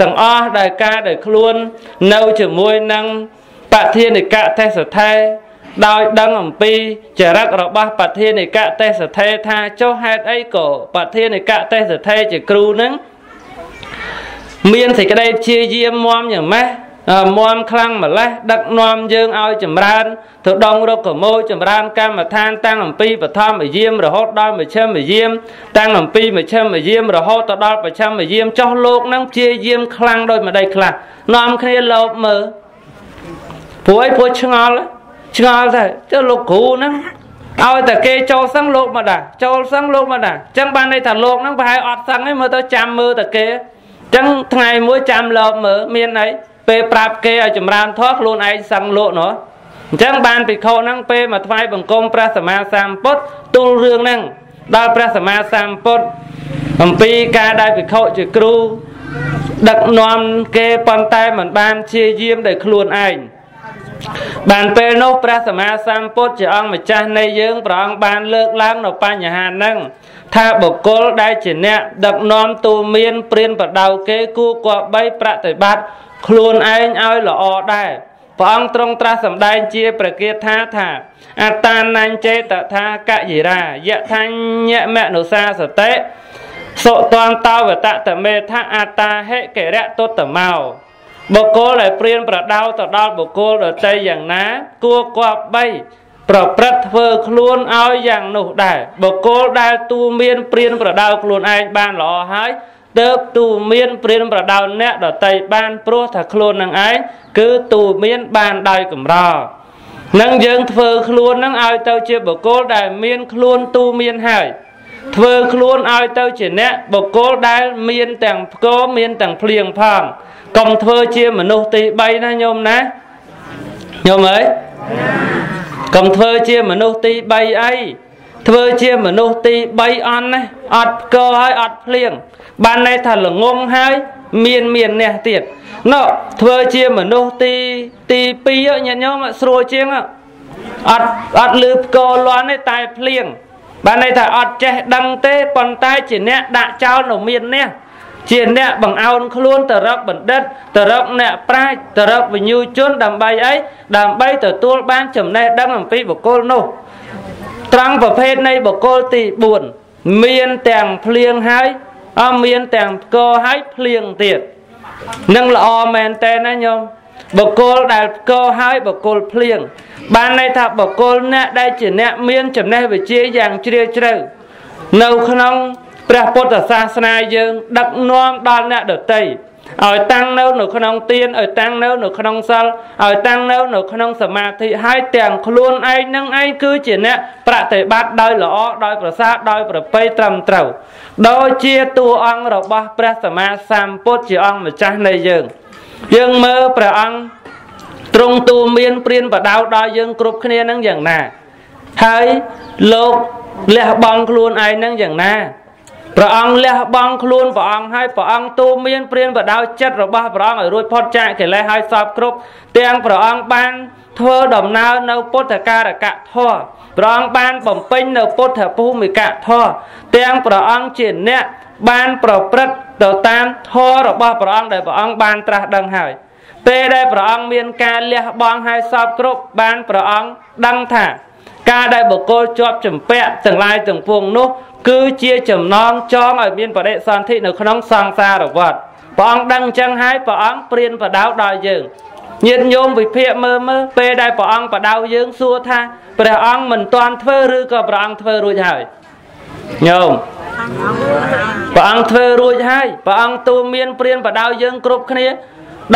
ទាំងអស់ដោយការដោយខ្លួននៅជាមួយនឹងបធានិកទេសថេ ដោយដឹងអំពីចរិតរបស់បធានិកទេសថេថាចុះហេតុអីក៏បធានិកទេសថេជាគ្រូនឹងមានសេចក្តីព្យាយាមមមយ៉ាងម៉េចមមខ្លាំងម្លេះដឹកនាំយើងឲ្យចម្រើនទៅដងរកកមោចម្រើនកម្មដ្ឋានតាំងអំពីបឋមយាមរហូតដល់មជ្ឈមយាមតាំងអំពីមជ្ឈមយាមរហូតទៅដល់បច្ឆមយាមចោះលោកនឹងព្យាយាមខ្លាំងដោយម្ដេចខ្លះនាំគ្នាលោបមើលព្រោះអីព្រោះឆ្ងល់ ឆ្ងល់តែចុះលោកគ្រូហ្នឹងឲ្យតែគេចូលសឹងលោកមកដែរចូលសឹងលោកមកដែរអញ្ចឹងបានន័យថាលោកហ្នឹងប្រហែលអត់សឹងឯងមើលទៅចាំមើលតែគេអញ្ចឹងថ្ងៃមួយចាំលោបមើលមានអីពេលប្រាប់គេឲ្យចម្រើនធម៌ខ្លួនឯងសឹងលក់នោះអញ្ចឹងបានភិក្ខុហ្នឹងពេលមកថ្វាយបង្គំព្រះសម្មាសម្ពុទ្ធទូលរឿងហ្នឹងដល់ព្រះសម្មាសម្ពុទ្ធអំពីការដែលភិក្ខុជាគ្រូដឹកនាំគេប៉ុន្តែមិនបានព្យាយាមដោយខ្លួនឯង បានពេលនោះព្រះសម្មាសម្ពុទ្ធជាអង្គម្ចាស់នៃយើងព្រះអង្គបានលើកឡើងនៅបញ្ហាហ្នឹងថាបុគ្គលដែលជាអ្នកដឹកនាំទូមានព្រានបដៅគេគួរគប្បីប្រតិបត្តិខ្លួនឯងឲ្យល្អដែរព្រះអង្គទ្រង់ត្រាស់សម្ដែងជាប្រកាសថាថាអតានញ្ចេតថាកយិរាយៈថាញ្ញមនុសាសតិសុតន្តវតតមេថាអតាហិកិរៈទុតមោ បុគ្គលដែលព្រៀនប្រដៅទៅដល់បុគ្គលដតីយ៉ាងណា គួរគប្បីប្រព្រឹត្តធ្វើខ្លួនឲ្យយ៉ាងនោះដែរបុគ្គលដែលទូមានព្រៀនប្រដៅខ្លួនឯងបានល្អហើយទើបទូមានព្រានប្រដៅអ្នកដតីបានព្រោះថាខ្លួននឹងឯងគឺទូមានបានដោយកម្រនឹងយើងធ្វើខ្លួននឹងឲ្យទៅជាបុគ្គលដែលមានខ្លួនទូមានហើយធ្វើខ្លួនឲ្យទៅជាអ្នកបុគ្គលដែលមានទាំងផ្គរមានទាំងភ្លៀងផង កុំធ្វើជាមនុស្សទី3ណាញោមណាញោមអើយកុំធ្វើជាមនុស្សទី3អីធ្វើជាមនុស្សទី3អន់ណាអត់ផ្គរហើយអត់ភ្លៀងបានន័យថាល្ងងហើយមានមានអ្នកទៀតណោធ្វើជាមនុស្សទីទី2ញាតិញោមស្រួលជាងអត់អត់លឺផ្គរលាន់ទេតែភ្លៀងបានន័យថាអត់ចេះដឹងទេប៉ុន្តែជាអ្នកដាក់ចោលនៅមាននេះ ជាអ្នកបង្អោនខ្លួនទៅរកបណ្ឌិតទៅរកអ្នកប្រាជ្ញទៅរកវិញ្ញូជនដើម្បីអីដើម្បីទទួលបានចំណេះដឹងអំពីបុគ្គលនោះត្រង់ប្រភេទនៃបុគ្គលទី4មានទាំងភ្លៀងហើយអមមានទាំងផ្គរហើយភ្លៀងទៀតនឹងល្អមែនតើណាញោមបុគ្គលដែលផ្គរហើយបុគ្គលភ្លៀងបានន័យថាបុគ្គលអ្នកដែលជាអ្នកមានចំណេះវិជ្ជាយ៉ាងជ្រាលជ្រៅនៅក្នុង ព្រះពុទ្ធសាសនាយើង ដឹកនាំដល់អ្នកដទៃឲ្យតាំងនៅនៅក្នុងទានឲ្យតាំងនៅនៅក្នុងសិលឲ្យតាំងនៅនៅក្នុងសមាធិហើយទាំងខ្លួនឯងនឹងឯងគឺជាអ្នកប្រតិបត្តិដោយល្អដោយប្រសើរដោយប្រពៃត្រឹមត្រូវដូចជាតួអង្គរបស់ព្រះសម្មាសម្ពុទ្ធជាអង្គម្ចាស់នៃយើង យើងមើលព្រះអង្គទ្រង់ទូមានព្រានបដៅដល់យើងគ្រប់គ្នានឹងយ៉ាងណាហើយលោកលះបង់ខ្លួនឯងនឹងយ៉ាងណា ព្រះអង្គលះបង់ខ្លួនព្រះអង្គហើយព្រះអង្គទូមានព្រានបដៅចិត្តរបស់ព្រះអង្គឲ្យរួចផុតចាកកិលេសហើយសពគ្រប់ទាំងព្រះអង្គបានធ្វើដំណើរនៅពុទ្ធការកៈធម៌ព្រះអង្គបានបំពេញនៅពុទ្ធភូមិកៈធម៌ទាំងព្រះអង្គជាអ្នកបានប្រព្រឹត្តទៅតាមធម៌របស់ព្រះអង្គដែលព្រះអង្គបានត្រាស់ដឹងហើយពេលដែលព្រះអង្គមានការលះបង់ហើយសពគ្រប់បានព្រះអង្គដឹងថា ការដែលបុគ្គលជាប់ចម្ពាក់ទាំងឡាយទាំងពួងនោះ គឺជាចំណងចងឲ្យមានបដិសន្ធិនៅក្នុងសង្សារវដ្តព្រះអង្គដឹងអញ្ចឹងហើយព្រះអង្គព្រានបដៅដល់យើងញាតិញោមវិភាគមើលមើលពេលដែលព្រះអង្គបដៅយើងសួរថាព្រះអង្គមិនទាន់ធ្វើឬក៏ព្រះអង្គធ្វើរួចហើយញោមព្រះអង្គធ្វើរួចហើយព្រះអង្គទូមានព្រានបដៅយើងគ្រប់គ្នា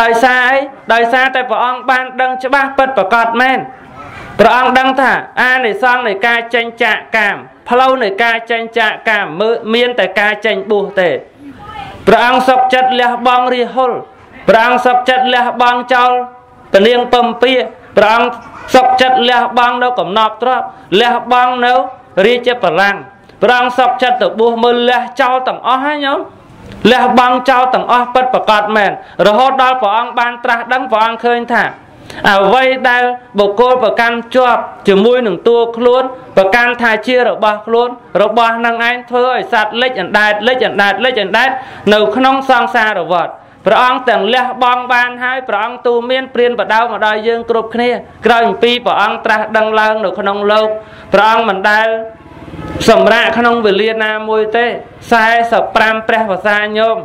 ដោយសារអីដោយសារតែព្រះអង្គបានដឹងច្បាស់ពិតប្រកបមែនព្រះអង្គដឹងថាអានិសង្សនៃការចេញចាកកាម ផ្លូវនៃការចេញចាកកាមមានតែការចេញបួសទេព្រះអង្គសុកចិត្តលះបង់រាហុលព្រះអង្គសុកចិត្តលះបង់ចោលពនាងពំពាព្រះអង្គសុកចិត្តលះបង់នៅកំណប់ទ្រព្យលះបង់នៅរាជបលាំងព្រះអង្គសុកចិត្តទៅបួសមើលលះចោលទាំងអស់ហើយញោមលះបង់ចោលទាំងអស់ពិតប្រកបមែនរហូតដល់ព្រះអង្គបានត្រាស់ដឹងព្រះអង្គឃើញថា អ្វីដែលបុគ្គលប្រកាន់ជាប់ជាមួយនឹងតួខ្លួនប្រកាន់ថាជារបស់ខ្លួន របស់នឹងឯងធ្វើឲ្យសត្វលិចអណ្ដែតលិចអណ្ដែតលិចអណ្ដែតនៅក្នុងសង្សារវដ្តព្រះអង្គទាំងលះបង់បានហើយព្រះអង្គទូមានព្រានបដៅមកដល់យើងគ្រប់គ្នាក្រោយអំពីព្រះអង្គត្រាស់ដឹងឡើងនៅក្នុងលោកព្រះអង្គមិនដែលសម្រាប់ក្នុងវេលាណាមួយទេ45ព្រះវសាញោម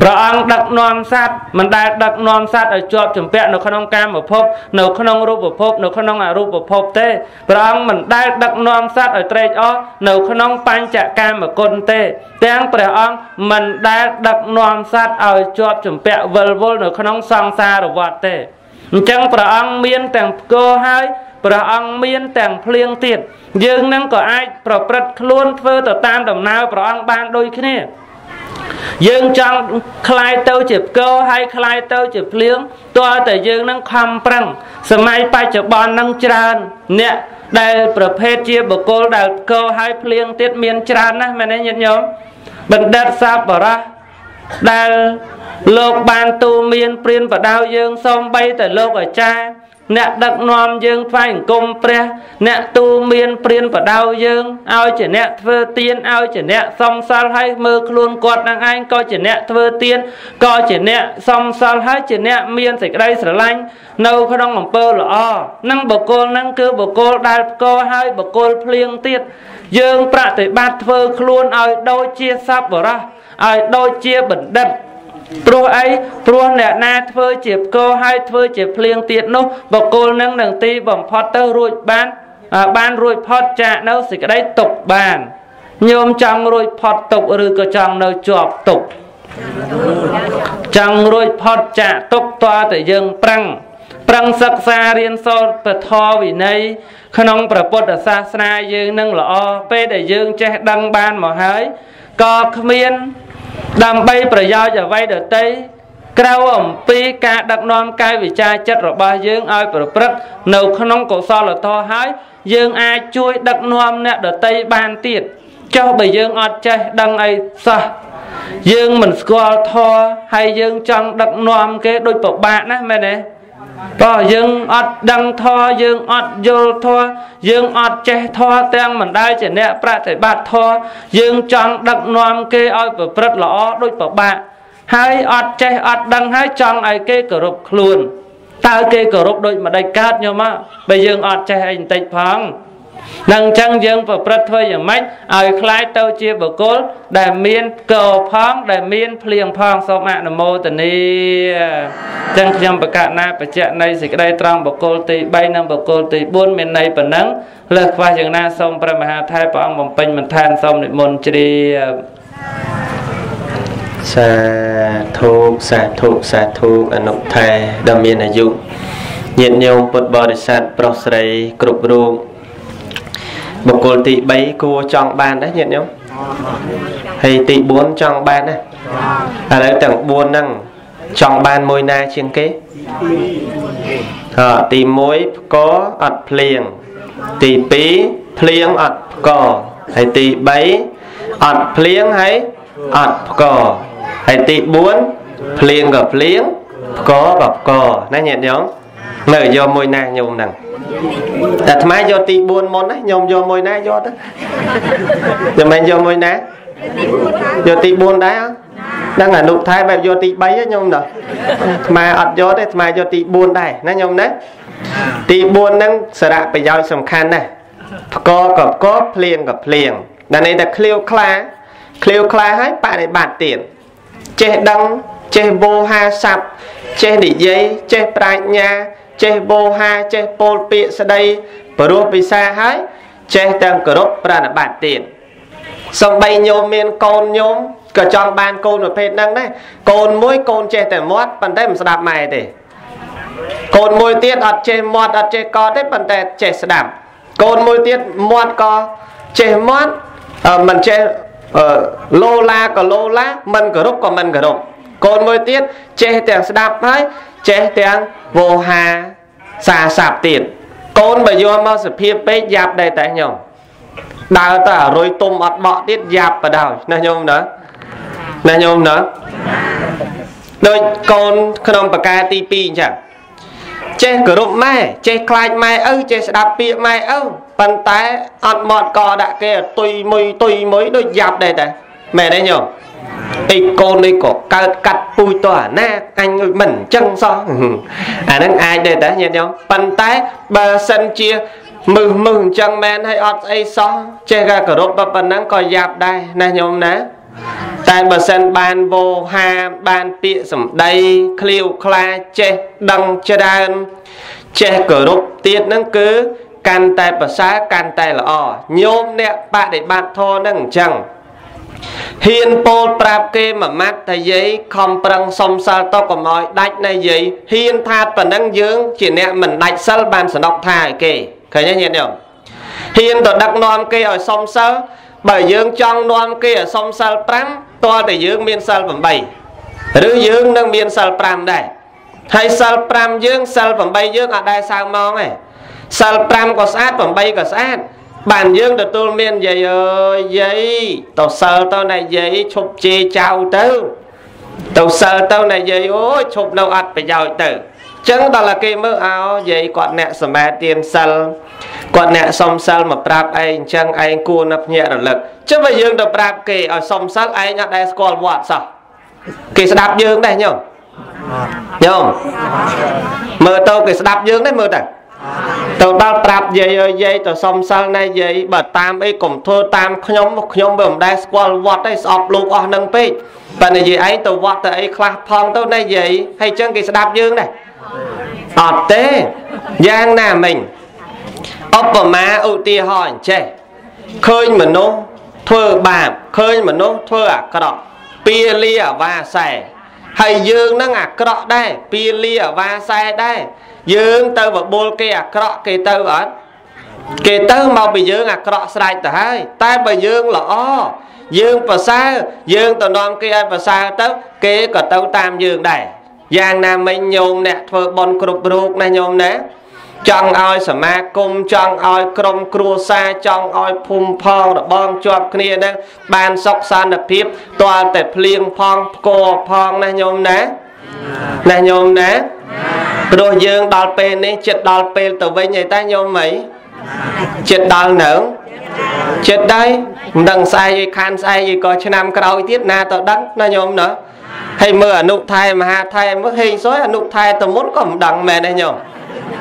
ព្រះអង្គដឹកនាំសត្វមិនដែលដឹកនាំសត្វឲ្យជាប់ជំពាក់នៅក្នុងកាមភពនៅក្នុងរូបភពនៅក្នុងអរូបភពទេព្រះអង្គមិនដែលដឹកនាំសត្វឲ្យត្រេកអរនៅក្នុងបញ្ចកាមគុណទេ ទាំងព្រះអង្គមិនដែលដឹកនាំសត្វឲ្យជាប់ជំពាក់វិលវល់នៅក្នុងសង្សារវដ្តទេអញ្ចឹងព្រះអង្គមានទាំងផ្គរហើយព្រះអង្គមានទាំងភ្លៀងទៀតយើងនឹងក៏អាចប្រព្រឹត្តខ្លួនធ្វើទៅតាមដំណើរព្រះអង្គបានដូចគ្នា យើងចង់คลายទៅជាផ្គរហើយคลายទៅជាភ្លៀងតើតែយើងនឹងខំប្រឹងសម័យបច្ចុប្បន្ននឹងច្រើនអ្នកដែលប្រភេទជាបុគ្គលដែលផ្គរហើយភ្លៀងទៀតមានច្រើនណាស់មែនទេញាតិញោមបណ្ឌិតសាបរៈដែលលោកបានទូមានព្រានបដៅយើងសូមបីតែលោកអាចារ្យ អ្នកដឹកនាំយើងថ្វាយអង្គមព្រះ អ្នកទូមានព្រានបដៅយើងឲ្យជាអ្នកធ្វើទៀនឲ្យជាអ្នកសំសិលឲ្យមើលខ្លួនគាត់នឹងឯងក៏ជាអ្នកធ្វើទៀនក៏ជាអ្នកសំសិលឲ្យជាអ្នកមានសេចក្តីស្រឡាញ់នៅក្នុងអំពើល្អនឹងបុគ្គលនឹងគឺបុគ្គលដែលផ្គរឲ្យបុគ្គលភ្លៀងទៀតយើងប្រតិបត្តិធ្វើខ្លួនឲ្យដូចជាសពបរោះឲ្យដូចជាបណ្ឌិត ព្រោះអីព្រោះអ្នកណាធ្វើជាផ្គរហើយធ្វើជាភ្លៀងទៀតនោះបកគលនឹងនឹងទីបំផុតទៅរួចបានបានរួចផុតចាកនៅសេចក្តីទុកបានញោមចង់រួចផុតទុកឬក៏ចង់នៅជាប់ទុកចង់រួចផុតចាកទុកតើតែយើងប្រឹងប្រឹងសិក្សារៀនសូត្រពធវិន័យក្នុងព្រះពុទ្ធសាសនាយើងនឹងល្អពេលដែលយើងចេះដឹងបានមកហើយក៏គ្មាន ដើម្បីប្រយោជន៍អ្វីដទៃក្រៅអំពីការដឹកនាំកាយវិចារចិត្តរបស់យើងឲ្យប្រព្រឹត្តនៅក្នុងកុសលធម៌ហើយយើងអាចជួយដឹកនាំអ្នកដទៃបានទៀតចុះបើយើងអត់ចេះដឹងអីសោះយើងមិនស្គាល់ធម៌ហើយយើងចង់ដឹកនាំគេដូចពិបាកណាស់មែនទេ បើយើងអត់ដឹងធម៌យើងអត់យល់ធម៌យើងអត់ចេះធម៌ទាំងមិនដែលជាអ្នកប្រតិបត្តិធម៌យើងចង់ដឹកនាំគេឲ្យប្រព្រឹត្តល្អដូចប្របាក់ហើយអត់ចេះអត់ដឹងហើយចង់ឲ្យគេគោរពខ្លួនតើគេគោរពដូចម្ដេចកើតញោមបើយើងអត់ចេះអីបន្តិចផង នឹងអញ្ចឹងយើងប្រព្រឹត្តធ្វើយ៉ាងម៉េចឲ្យคล้ายទៅជាបុគ្គលដែលមានកោផងដែលមានភ្លៀងផងសូមអនុមោទនាអញ្ចឹងខ្ញុំបកណាបច្ចៈនៃសេចក្តីត្រង់បុគ្គលទី3និងបុគ្គលទី4មានន័យប៉ុណ្ណឹងលើសខ្វះយ៉ាងណាសូមព្រះមហាថេរព្រះអង្គបំពេញបន្ថែមសូមនិមន្តជ្រាប
សាធុសាធុសាធុអនុថែដ៏មានអាយុញាតិញោមពុទ្ធបរិស័ទប្រុសស្រីគ្រប់រូប បុគ្គលទី3គួរចង់បានដែរញាតិញោមហើយទី4ចង់បានណាឥឡូវទាំង4ហ្នឹងចង់បានមួយណាជាងគេអទី1ផ្កអត់ភ្លៀងទី2ភ្លៀងអត់ផ្កហើយទី3អត់ភ្លៀងហើយអត់ផ្កហើយទី4ភ្លៀងក៏ភ្លៀងផ្កក៏ផ្កណាញាតិញោម នៅយកមួយណាញោមហ្នឹងតែអាត្មាយកទី4មុនណាញោមយកមួយណាយកទៅចាំមិនយកមួយណាយកទី4ដែរហ្នឹងអនុថែបែបយកទី3ញោមដល់អាត្មាអត់យកទេអាត្មាយកទី4ដែរណាញោមណាទី4ហ្នឹងសារៈប្រយោជន៍សំខាន់ណាស់ផ្កក៏ផ្កភ្លៀងក៏ភ្លៀងដល់នេះតែឃ្លាវខ្លាឃ្លាវខ្លាហើយបរិបត្តិទៀតចេះដឹងចេះវោហាស័ព្ទចេះនិយាយចេះប្រាជ្ញា ចេះវោហាចេះពោលពាក្យស្ដីព្រោះពិសាហើយចេះទាំងគោរពប្រណិប័តទៀតសំបីញោមមានកូនញោមក៏ចង់បានកូនប្រភេទហ្នឹងដែរកូនមួយកូនចេះតែមាត់ប៉ុន្តែមិនស្ដាប់ម៉ែទេកូនមួយទៀតអត់ចេះមាត់អត់ចេះកទេប៉ុន្តែចេះស្ដាប់កូនមួយទៀតមាត់ក៏ចេះមាត់មិនចេះឡូឡាក៏ឡូឡាមិនគោរពក៏មិនគោរពកូនមួយទៀតចេះទាំងស្ដាប់ហើយ ចេះទាំងវោហាសាស័ព្ទទៀតកូនបើយកមកសភាពពេកយ៉ាប់ដែរតែខ្ញុំដើរទៅអរុយទុំអត់បក់ទៀតយ៉ាប់បដោយណាខ្ញុំណាណាខ្ញុំណាដូចកូនក្នុងបកាទី2អញ្ចឹងចេះគោរពម៉ែចេះខ្លាចម៉ែឪចេះស្ដាប់ពាក្យម៉ែឪប៉ុន្តែអត់មកកដាក់គេទុយមួយទុយមួយដូចយ៉ាប់ដែរតាមែនទេញោម អីកូននេះក៏កើតកាត់ពូជតអាណាអញមិនអញ្ចឹងសោះអាហ្នឹងអាចដែរតាញាតិញោមប៉ុន្តែបើសិនជាមឹសមឹសអញ្ចឹងមែនហើយអត់ស្អីសោះចេះតែគោរពប៉ុណ្ណឹងក៏យ៉ាប់ដែរណាញោមណាតែបើសិនបានវោហាបានពាក្យសម្ដីឃ្លាវខ្លាចេះដឹងច្រើនចេះគោរពទៀតហ្នឹងគឺកាន់តែប្រសើរកាន់តែល្អញោមអ្នកបដិបត្តិធម៌ហ្នឹងអញ្ចឹង ហ៊ានពោលប្រាប់គេមួយម៉ាត់ថាយាយខំប្រឹងសុំសិលតកុំឲ្យដាច់ណាយាយហ៊ានថាប៉ុណ្ណឹងយើងជាអ្នកមិនដាច់សិលបានសនុកថាឲ្យគេឃើញទេញាតិញោមហ៊ានទៅដឹកនាំគេឲ្យសុំសិលបើយើងចង់នាំគេឲ្យសុំសិល5តើតែយើងមានសិល8ឬយើងនឹងមានសិល5ដែរហើយសិល5យើងសិល8យើងអត់ដែរសើម៉ងទេសិល5ក៏ស្អាត8ក៏ស្អាត បានយើងទទួលមានយាយអើយយាយទៅសិលទៅណែយាយឈប់ជេរចៅទៅទៅសិលទៅណែយាយអូយឈប់នៅអត់ប្រយោជន៍ទៅចឹងដល់តែគេមើលអោយាយគាត់អ្នកសមាទានសិលគាត់អ្នកសុំសិលមកប្រាប់ឯងអញ្ចឹងឯងគួរនៅភ្ញាក់រលឹកចឹងបើយើងទៅប្រាប់គេឲ្យសុំសិលឯងអត់ដែលស្គាល់វត្តសោះគេស្ដាប់យើងដែរញោមញោមមើលទៅគេស្ដាប់យើងដែរមើលទៅ ទៅដល់ប្រាប់យាយអើយយាយទៅសុំសិលណែយាយបើតាមអីកុំធ្វើតាមខ្ញុំខ្ញុំវាមិនដែលស្គាល់វត្តទេស្អប់លោកអស់នឹងពេកបើនិយាយឯងទៅវត្តទៅអីខ្លះផងទៅណែយាយហើយចឹងគេស្ដាប់យើងដែរអត់ទេយ៉ាងណាមិញឧបមាឧទាហរណ៍អញ្ចេះឃើញមនុស្សធ្វើបាបឃើញមនុស្សធ្វើអាក្រក់ពៀលាអាវាសែហើយយើងនឹងអាក្រក់ដែរពៀលាអាវាសែដែរ យើងទៅបបួលគេអាក្រក់គេទៅអត់គេទៅមកពីយើងអាក្រក់ស្រេចទៅហើយតែបើយើងល្អយើងប្រសើរយើងទៅនាំគេឲ្យប្រសើរទៅ គេក៏ទៅតាមយើងដែរយ៉ាងណាមិញញោមអ្នកធ្វើបន់គ្រប់រូបណាញោមណាចង់ឲ្យសមាគមចង់ឲ្យក្រុមគ្រួសារចង់ឲ្យភូមិផងរបងជាប់គ្នានឹងបានសុខសន្តិភាពទាល់តែភ្លៀងផងផ្គរផងណាញោមណាណាញោមណា ព្រោះយើងដល់ពេលនេះចិត្តដល់ពេលទៅវិញអីតាញោមអីចិត្តដល់នៅចិត្តដែរមិនដឹងស្អែកឯខានស្អែកឯក៏ឆ្នាំក្រោយទៀតណាទៅដឹងណាញោមណាហើយមើលអនុថែមហាថែមើលហេងសុយអនុថែទៅមុនក៏មិនដឹងមែនទេញោម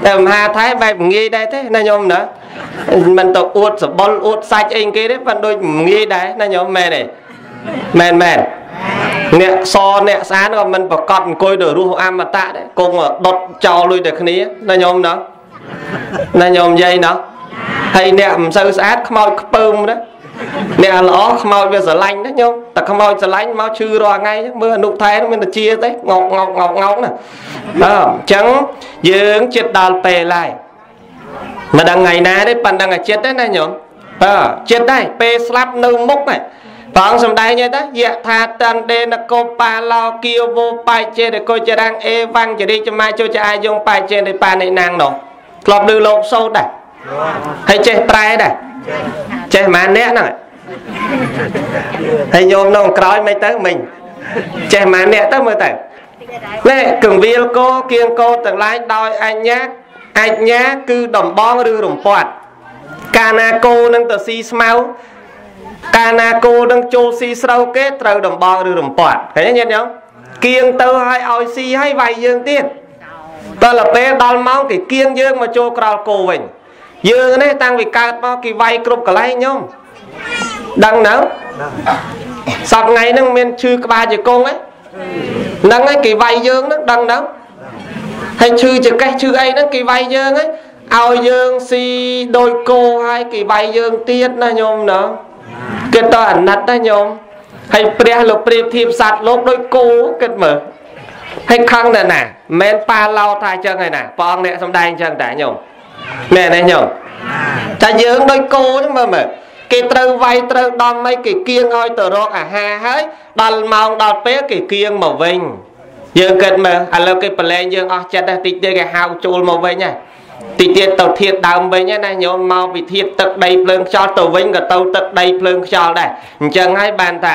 តែមហាថែបែបងាយដែរទេណាញោមណាមិនទៅអួតសបុលអួតសាច់អីគេទេប៉ុន្តែដូចងាយដែរណាញោមមែនទេមែនមែន អ្នកសអ្នកស្អាតក៏មិនប្រកាសអង្គុយទៅរស់អមតៈដែរគង់ដុតចោលលុយតែគ្នាណាញោមណាណាញោមយាយណាហើយអ្នកមិនសូវស្អាតខ្មោចខ្ពើមណាអ្នកល្អខ្មោចវាស្រឡាញ់ណាញោមតែខ្មោចស្រឡាញ់មកឈឺរាល់ថ្ងៃមើលអនុថែនឹងមានតែជាទេងោកងោកងោកងោកណាអឺអញ្ចឹងយើងចិត្តដល់ពេលហើយមិនដឹងថ្ងៃណាទេប៉ណ្ដឹងតែចិត្តទេណាញោមអឺចិត្តដែរពេលស្លាប់នៅមុខហ្នឹង ព្រះអង្គសំដែងឯតាយៈថាតន្តេនកោបាឡោគៀវោបែចេរកុចរាំងអេវង្ជរិចមាជុចអាយងបែចេរិបានិណាំងនោះធ្លាប់ឮលោកសោតដែរហើយចេះប្រែដែរចេះម៉ានអ្នកហ្នឹងហើយញោមនោះក្រោយមិនទៅមិញចេះម៉ានអ្នកទៅមើលទៅណែកង្វៀលគោគៀងគោទាំងឡាយដោយអញ្ញាអញ្ញាគឺដំបងឬរំពាត់កាលណាគោនឹងទៅស៊ីស្មៅ កាលណាគោនឹងចូលស៊ីស្រូវគេត្រូវដំបងឬរំពាត់ឃើញទេញាតិញោមគៀងទៅឲ្យឲ្យស៊ីឲ្យវាយយើងទៀតតើពេលដល់ម៉ោងគេគៀងយើងមកចូលក្រោលគោវិញយើងនេះតាំងពីកើតមកគេវាយគ្រប់កន្លែងញោមដឹងនៅសពថ្ងៃហ្នឹងមានឈឺក្បាលជង្គង់ហ្នឹងហ្នឹងឯងគេវាយយើងហ្នឹងដឹងនៅហើយឈឺចកេះឈឺអីហ្នឹងគេវាយយើងហ្នឹងឲ្យយើងស៊ីដោយគោហើយគេវាយយើងទៀតណាញោមណា គិតតអាណិតណាញោមហើយព្រះលោកប្រៀបធៀបសត្វលោកដោយគោគិតមើលហើយខឹងណាស់ណាមិនប៉ាឡោថាអញ្ចឹងឯណាព្រះអង្គអ្នកសំដែងអញ្ចឹងតាញោមមែនទេញោមតែយើងដោយគោហ្នឹងមើលមើលគេត្រូវវាយត្រូវដំអីគេគៀងឲ្យទៅរកអាហារហើយដល់ម៉ោងដល់ពេលគេគៀងមកវិញយើងគិតមើលឥឡូវគេប្រឡែងយើងអស់ចិត្តតិចទៀតគេហៅចូលមកវិញហើយ តិចទៀតទៅធៀបដើមវិញណាញោមមកពីធៀបទឹកដីភ្លើងខ្យល់ទៅវិញក៏ទៅទឹកដីភ្លើងខ្យល់ដែរអញ្ចឹងហើយបានថា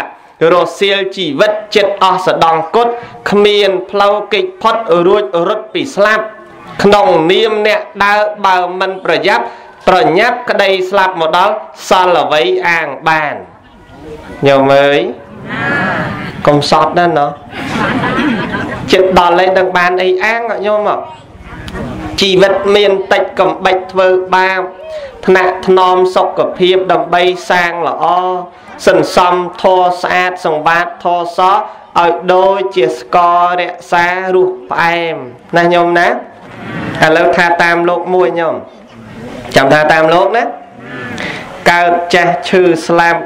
រសៀលជីវិតចិត្តអស់សដងគុតគ្មានផ្លូវកិច្ចផុតរួចរត់ពីស្លាប់ក្នុងនាមអ្នកដើរបើមិនប្រយ័ត្នប្រញាប់ក្តីស្លាប់មកដល់សល់អ្វីអាងបានញោមអើយកុំសត់ណាស់ណោះចិត្តដល់ឯងដឹងបានអីអាងញោមមក ជីវិតមានតិចកំបិចធ្វើបាបថ្នាក់ថ្នមសុខភាពដើម្បីសាងល្អសន្សំធរស្អាតសង្វាតធរសឲ្យដូចជាស្កររក្សារសផ្អែមណាញោមណាឥឡូវថាតាមលោកមួយញោមចាំថាតាមលោកណាកើតចាស់ឈឺស្លាប់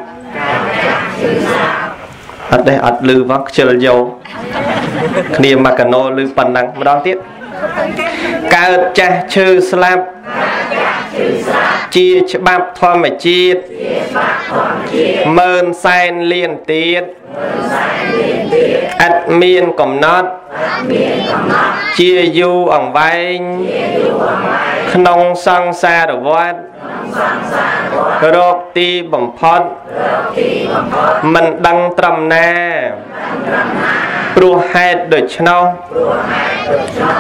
អត់ទេអត់លឺផងខ្ជិលយោគ្នាមកកណោលឺប៉ុណ្ណឹងម្ដងទៀត កើតចាស់ឈឺស្លាប់ជាច្បាប់ធម្មជាតិម៉ឺនសែនលានទៀតឥតមានកំណត់ជាយូរអង្វែងក្នុងសង្សារវដ្តរកទីបំផុតមិនដឹងត្រឹមណា ព្រោះហេតុដូច្នោះ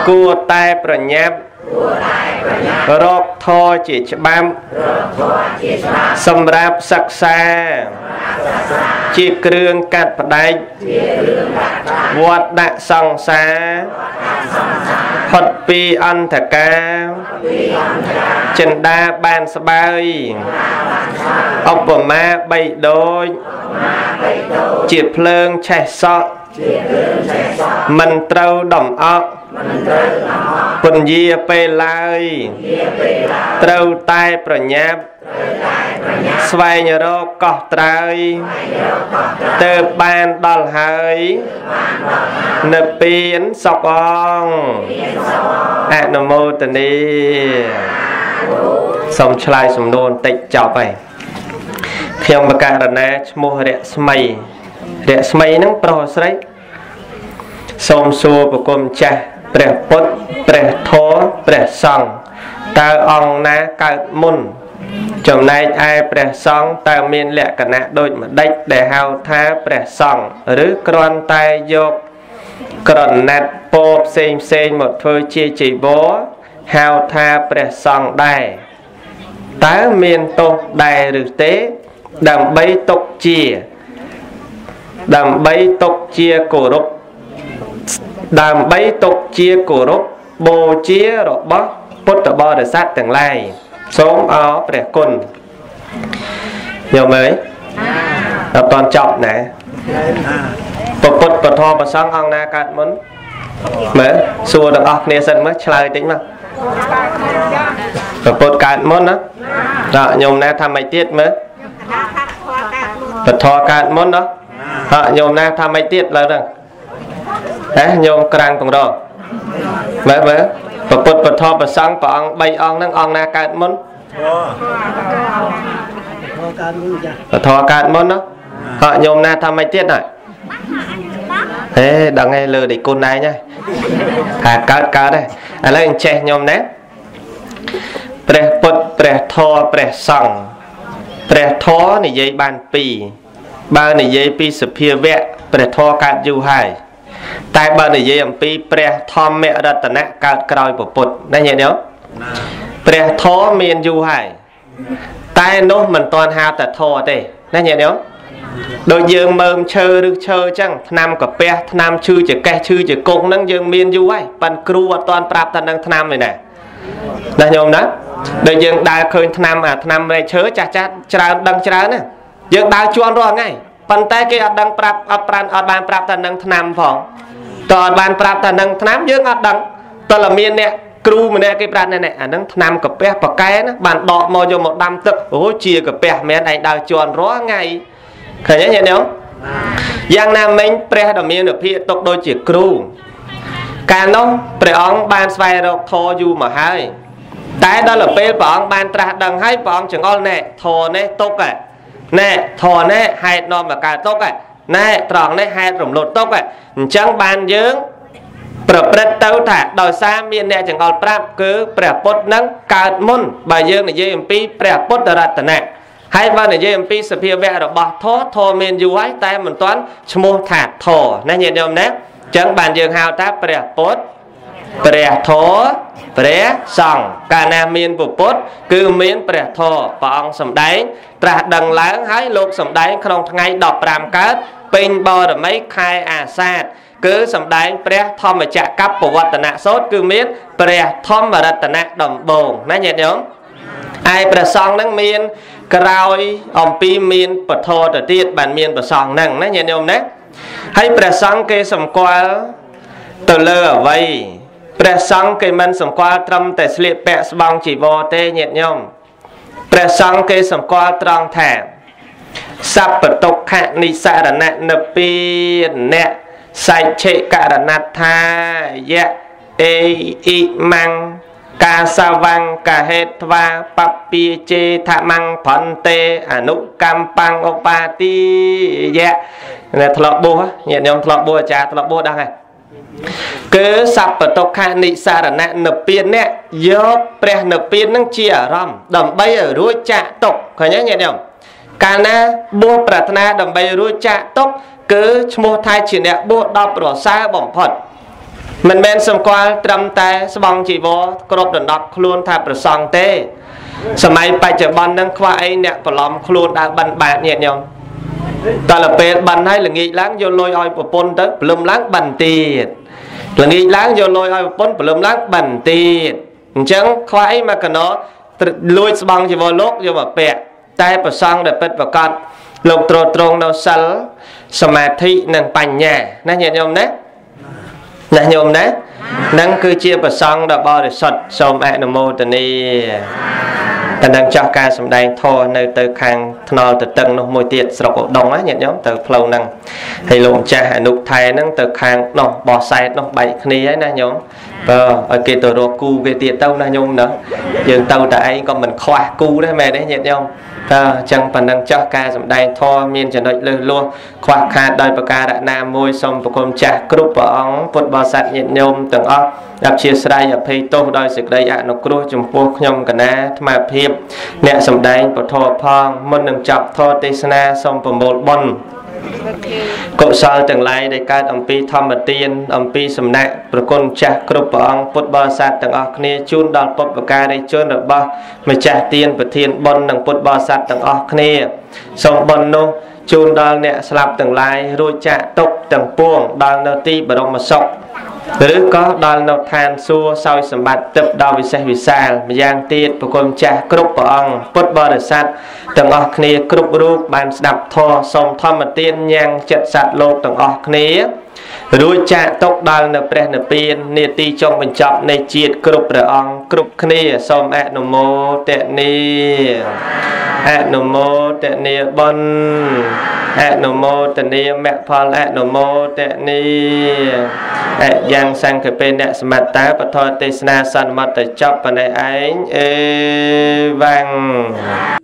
គួរតែប្រញាប់រកធរជាច្បាប់សម្រាប់សិក្សាជាគ្រឿងកាត់ផ្ដែកវត្តដាក់សង្សារផុតពីអន្តការចិន្តាបានស្បើយឧបមាបីដូចជាភ្លើងឆេះសក់ មិនត្រូវដំអកពន្យាពេលឡើយត្រូវតែប្រញាប់ស្វែងរកកោះត្រើយទៅបានដល់ហើយនៅពៀនសុកអងអនុមោទនីសូមឆ្លើយសំណួរបន្តិចចប់ហើយខ្ញុំបកករណាឈ្មោះរស្មី រស្មីហ្នឹងប្រុសស្រីសូមសួរប្រគំចាស់ព្រះពុទ្ធព្រះធម៌ព្រះសង្ឃតើអង្គណាកើតមុន ចំណែកឯព្រះសង្ឃតើមានលក្ខណៈដូចម្ដេចដែលហៅថាព្រះសង្ឃឬគ្រាន់តែយកក្រណាត់ពោផ្សេងផ្សេងមកធ្វើជាជីវរហៅថាព្រះសង្ឃដែរតើមានទោសដែរឬទេ ដើម្បីទុកជា ដើម្បីទុកជាគោរពដើម្បីទុកជាគោរពបូជារបស់ពុទ្ធបរិស័ទទាំងឡាយសូមអរព្រះគុណញោមអើយអត់តន់ចប់ណាពពុទ្ធពធប្រសងអង្គណាកើតមុនមើលសួរទាំងអស់គ្នាសិនមើលឆ្លើយតិចមកពពុទ្ធកើតមុនណាតើញោមណាថាម៉េចទៀតមើលពធកើតមុនណា ហ่ะញោមណាថាមិនទៀតឡើយហ្នឹងហ៎ញោមក្រាំងពងរកមើលមើលប្រពុតពធប្រសង្ឃព្រះអង្គ3អង្គហ្នឹងអង្គណាកើតមុនពធកើតមុនណាហ่ะញោមណាថាមិនទៀតណាហេដឹងហើយលើដៃគុណឯងហើយថាកើតកើតហើយឥឡូវអញ្ចេះញោមណាព្រះពុទ្ធព្រះធម៌ព្រះសង្ឃព្រះធម៌និយាយបានពីរ បើនិយាយពីសភាវៈព្រះធម៌កើតយូរហើយតែបើនិយាយអំពីព្រះធម្មរតនៈកើតក្រោយពុទ្ធណាញាតិញោមព្រះធម៌មានយូរហើយតែនោះមិនទាន់ហៅតែធម៌ទេណាញាតិញោមដូចយើងមើមឈើឬឈើអញ្ចឹងឆ្នាំកាពះឆ្នាំឈឺចកេះឈឺចកុកហ្នឹងយើងមានយូរហើយប៉ិនគ្រូអត់ទាន់ប្រាប់ថានឹងឆ្នាំទេណាណាញោមណាដូចយើងដើរឃើញឆ្នាំអាឆ្នាំរែកឈើចាស់ចាស់ច្រើនដឹងច្រើនណា យើងដើរជន់រាល់ថ្ងៃប៉ុន្តែគេអត់ដឹងប្រាប់អត់ប្រានអត់បានប្រាប់ថានឹងឆ្នាំផងតើអត់បានប្រាប់ថានឹងឆ្នាំយើងអត់ដឹងតើមានអ្នកគ្រូម្នាក់គេប្រាប់ណែអាហ្នឹងឆ្នាំកាពះប៉កែណាបានដកមកយកមកដាំទឹកអូជាកាពះមែនឯងដើរជន់រាល់ថ្ងៃឃើញទេញាតិញោមយ៉ាងណាមិញព្រះដ៏មានវិភាកຕົកដូចជាគ្រូកាលនោះព្រះអង្គបានស្វែងរកធរយូរមកហើយតែដល់ពេលព្រះអង្គបានត្រាស់ដឹងហើយព្រះអង្គចង្អុលណែធរនេះຕົក ណែធរនេះហេតុនាំមកកើតຕົកណែត្រង់នេះហេតុរំលត់ຕົកអញ្ចឹងបានយើងប្រព្រឹត្តទៅថាដោយសារមានអ្នកចង្អុលប្រាប់គឺព្រះពុទ្ធនឹងកើតមុនបើយើងនិយាយអំពីព្រះពុទ្ធរតនៈហើយបើនិយាយអំពីសភាវៈរបស់ធរធរមានយូរហើយតែមិនទាន់ឈ្មោះថាធរណាញាតិញោមណាអញ្ចឹងបានយើងហៅថាព្រះពុទ្ធព្រះធរព្រះសង្ឃកាលណាមានពុទ្ធគឺមានព្រះធរព្រះអង្គសម្ដែង ត្រាស់ដឹងឡើងហើយលោកសម្ដែងក្នុងថ្ងៃ15កើតពេញបរមីខែអាសាឍគឺសម្ដែងព្រះធម្មចក្រកបវត្តនៈសោតគឺមានព្រះធម្មរតនៈដំបងណាញាតិញោមឯព្រះសង្ឃនឹងមានក្រោយអំពីមានពធទៅទៀតបានមានប្រសងហ្នឹងណាញាតិញោមណាហើយព្រះសង្ឃគេសម្គាល់ទៅលើអវ័យព្រះសង្ឃគេមិនសម្គាល់ត្រឹមតែស្លៀកពាក់ស្បង់ជីវរទេញាតិញោម ព្រះសង្ឃគេសម្គាល់ត្រង់ថាសัพពតុខនិសរណៈនិពីអ្នកសៃឆេករណត្ថាយៈអេអ៊ីម៉ាំងកាសាវាំងកហេត្វាបពាជេធម្មੰផន្តេអនុកម្មបាំងឧបាទីយៈនេះធ្លាប់បួសញាតិញោមធ្លាប់បួសអាចារ្យធ្លាប់បួសដឹងហើយ គឺសัพពតុខនិសារណៈនិព្វាននេះយកព្រះនិព្វាននឹងជាអារម្មណ៍ដើម្បីឲ្យរួចចាក់ទុកឃើញទេញាតិញោមកាលណាបួសប្រាថ្នាដើម្បីរួចចាក់ទុកគឺឈ្មោះថាជាអ្នកបួសដល់ប្រសើរបំផុតមិនមែនសម្គាល់ត្រឹមតែស្បង់ជីវរគ្រប់ដណ្ដប់ខ្លួនថាប្រសង់ទេ សម័យបច្ចុប្បន្នហ្នឹងខ្វះអីអ្នកប្រឡំខ្លួនដើរបិណ្ឌបាតញាតិញោមតើពេលបិណ្ឌហើយល្ងាចឡើងយកលុយឲ្យប្រពន្ធទៅព្រលឹមឡើងបិណ្ឌទៀត ល្ងាចឡើងយកលុយឲ្យប្រពន្ធព្រលឹមឡើងបិណ្ឌទៀតអញ្ចឹងខ្វះអីមកកណោលួចស្បង់ជីវរលោកយកមកពាក់តែប្រសង់ដែលពិតប្រកបលោកត្រួតត្រងនៅសិលសមាធិនិងបញ្ញាណាញាតិញោមណាណាញោមណា នឹងគឺជាប្រសង់ដ៏បរិសុទ្ធសូមអនុមោទនាតែនឹងចាស់ការសម្ដែងធម៌នៅទៅខាងថ្នល់ទៅតឹងនោះមួយទៀតស្រុកឧដុងណាញាតិញោមទៅផ្លូវហ្នឹងហើយលោកម្ចាស់អនុថែហ្នឹងទៅខាងនោះបោះសែតនោះបែកគ្នាហើយណាញោមបើឲ្យគេទៅរកគូគេទៀតទៅណាញោមណាយើងទៅតែឯងក៏មិនខ្វះគូដែរមែនទេញាតិញោមតើអញ្ចឹងប៉ុណ្ណឹងចោះការសម្ដែងធម៌មានចំណុចលើសលោះខ្វះខាតដោយប្រការណាមួយសូមប្រគំចាស់គ្រប់ព្រះអង្គពុទ្ធបរិស័ទញាតិញោមទាំងអស់អព្យាស្រ័យអភ័យទោសដោយសេចក្តីអនុគ្រោះចំពោះខ្ញុំកណាអាត្មាភាព អ្នកសម្ដែងពធផងមុននឹងចប់ធម៌ទេសនាសូមប្រមូលបុណ្យកុសលទាំងឡាយដែលកើតអំពីធម្មទានអំពីសំណាក់ប្រគុណចាស់គ្រប់ព្រះអង្គពុទ្ធបរិស័ទទាំងអស់គ្នាជូនដល់ពុទ្ធបការីជនរបស់ម្ចាស់ទានប្រធានបុណ្យនិងពុទ្ធបរិស័ទទាំងអស់គ្នាសូមបុណ្យនោះជូនដល់អ្នកស្លាប់ទាំងឡាយរួចចាក់ទុកទាំងពួងដល់នៅទីបរមសុខ ឬក៏ដល់នៅឋានសួគ៌សោយសម្បត្តិទឹកដល់វិសេសវិសាលម្យ៉ាងទៀតប្រគុណចាស់គ្រប់ព្រះអង្គពុទ្ធបរិស័ទទាំងអស់គ្នាគ្រប់រូបបានស្ដាប់ធម៌សូមធម្មទានញ៉ាំងចិត្តសត្វលោកទាំងអស់គ្នារួចចាកទុកដល់នៅព្រះនិព្វាននាទីចុងបញ្ចប់នៃជាតិគ្រប់ព្រះអង្គគ្រប់គ្នាសូមអនុមោទនីអនុមោទនីបុណ្យអនុមោទនីមគ្គផលអនុមោទនីអយ៉ាងសង្ឃពេអ្នកសមត្តាបធរទេសនាសន្មតចប់ប៉ុណ្ណេះឯងអេវ៉ាំង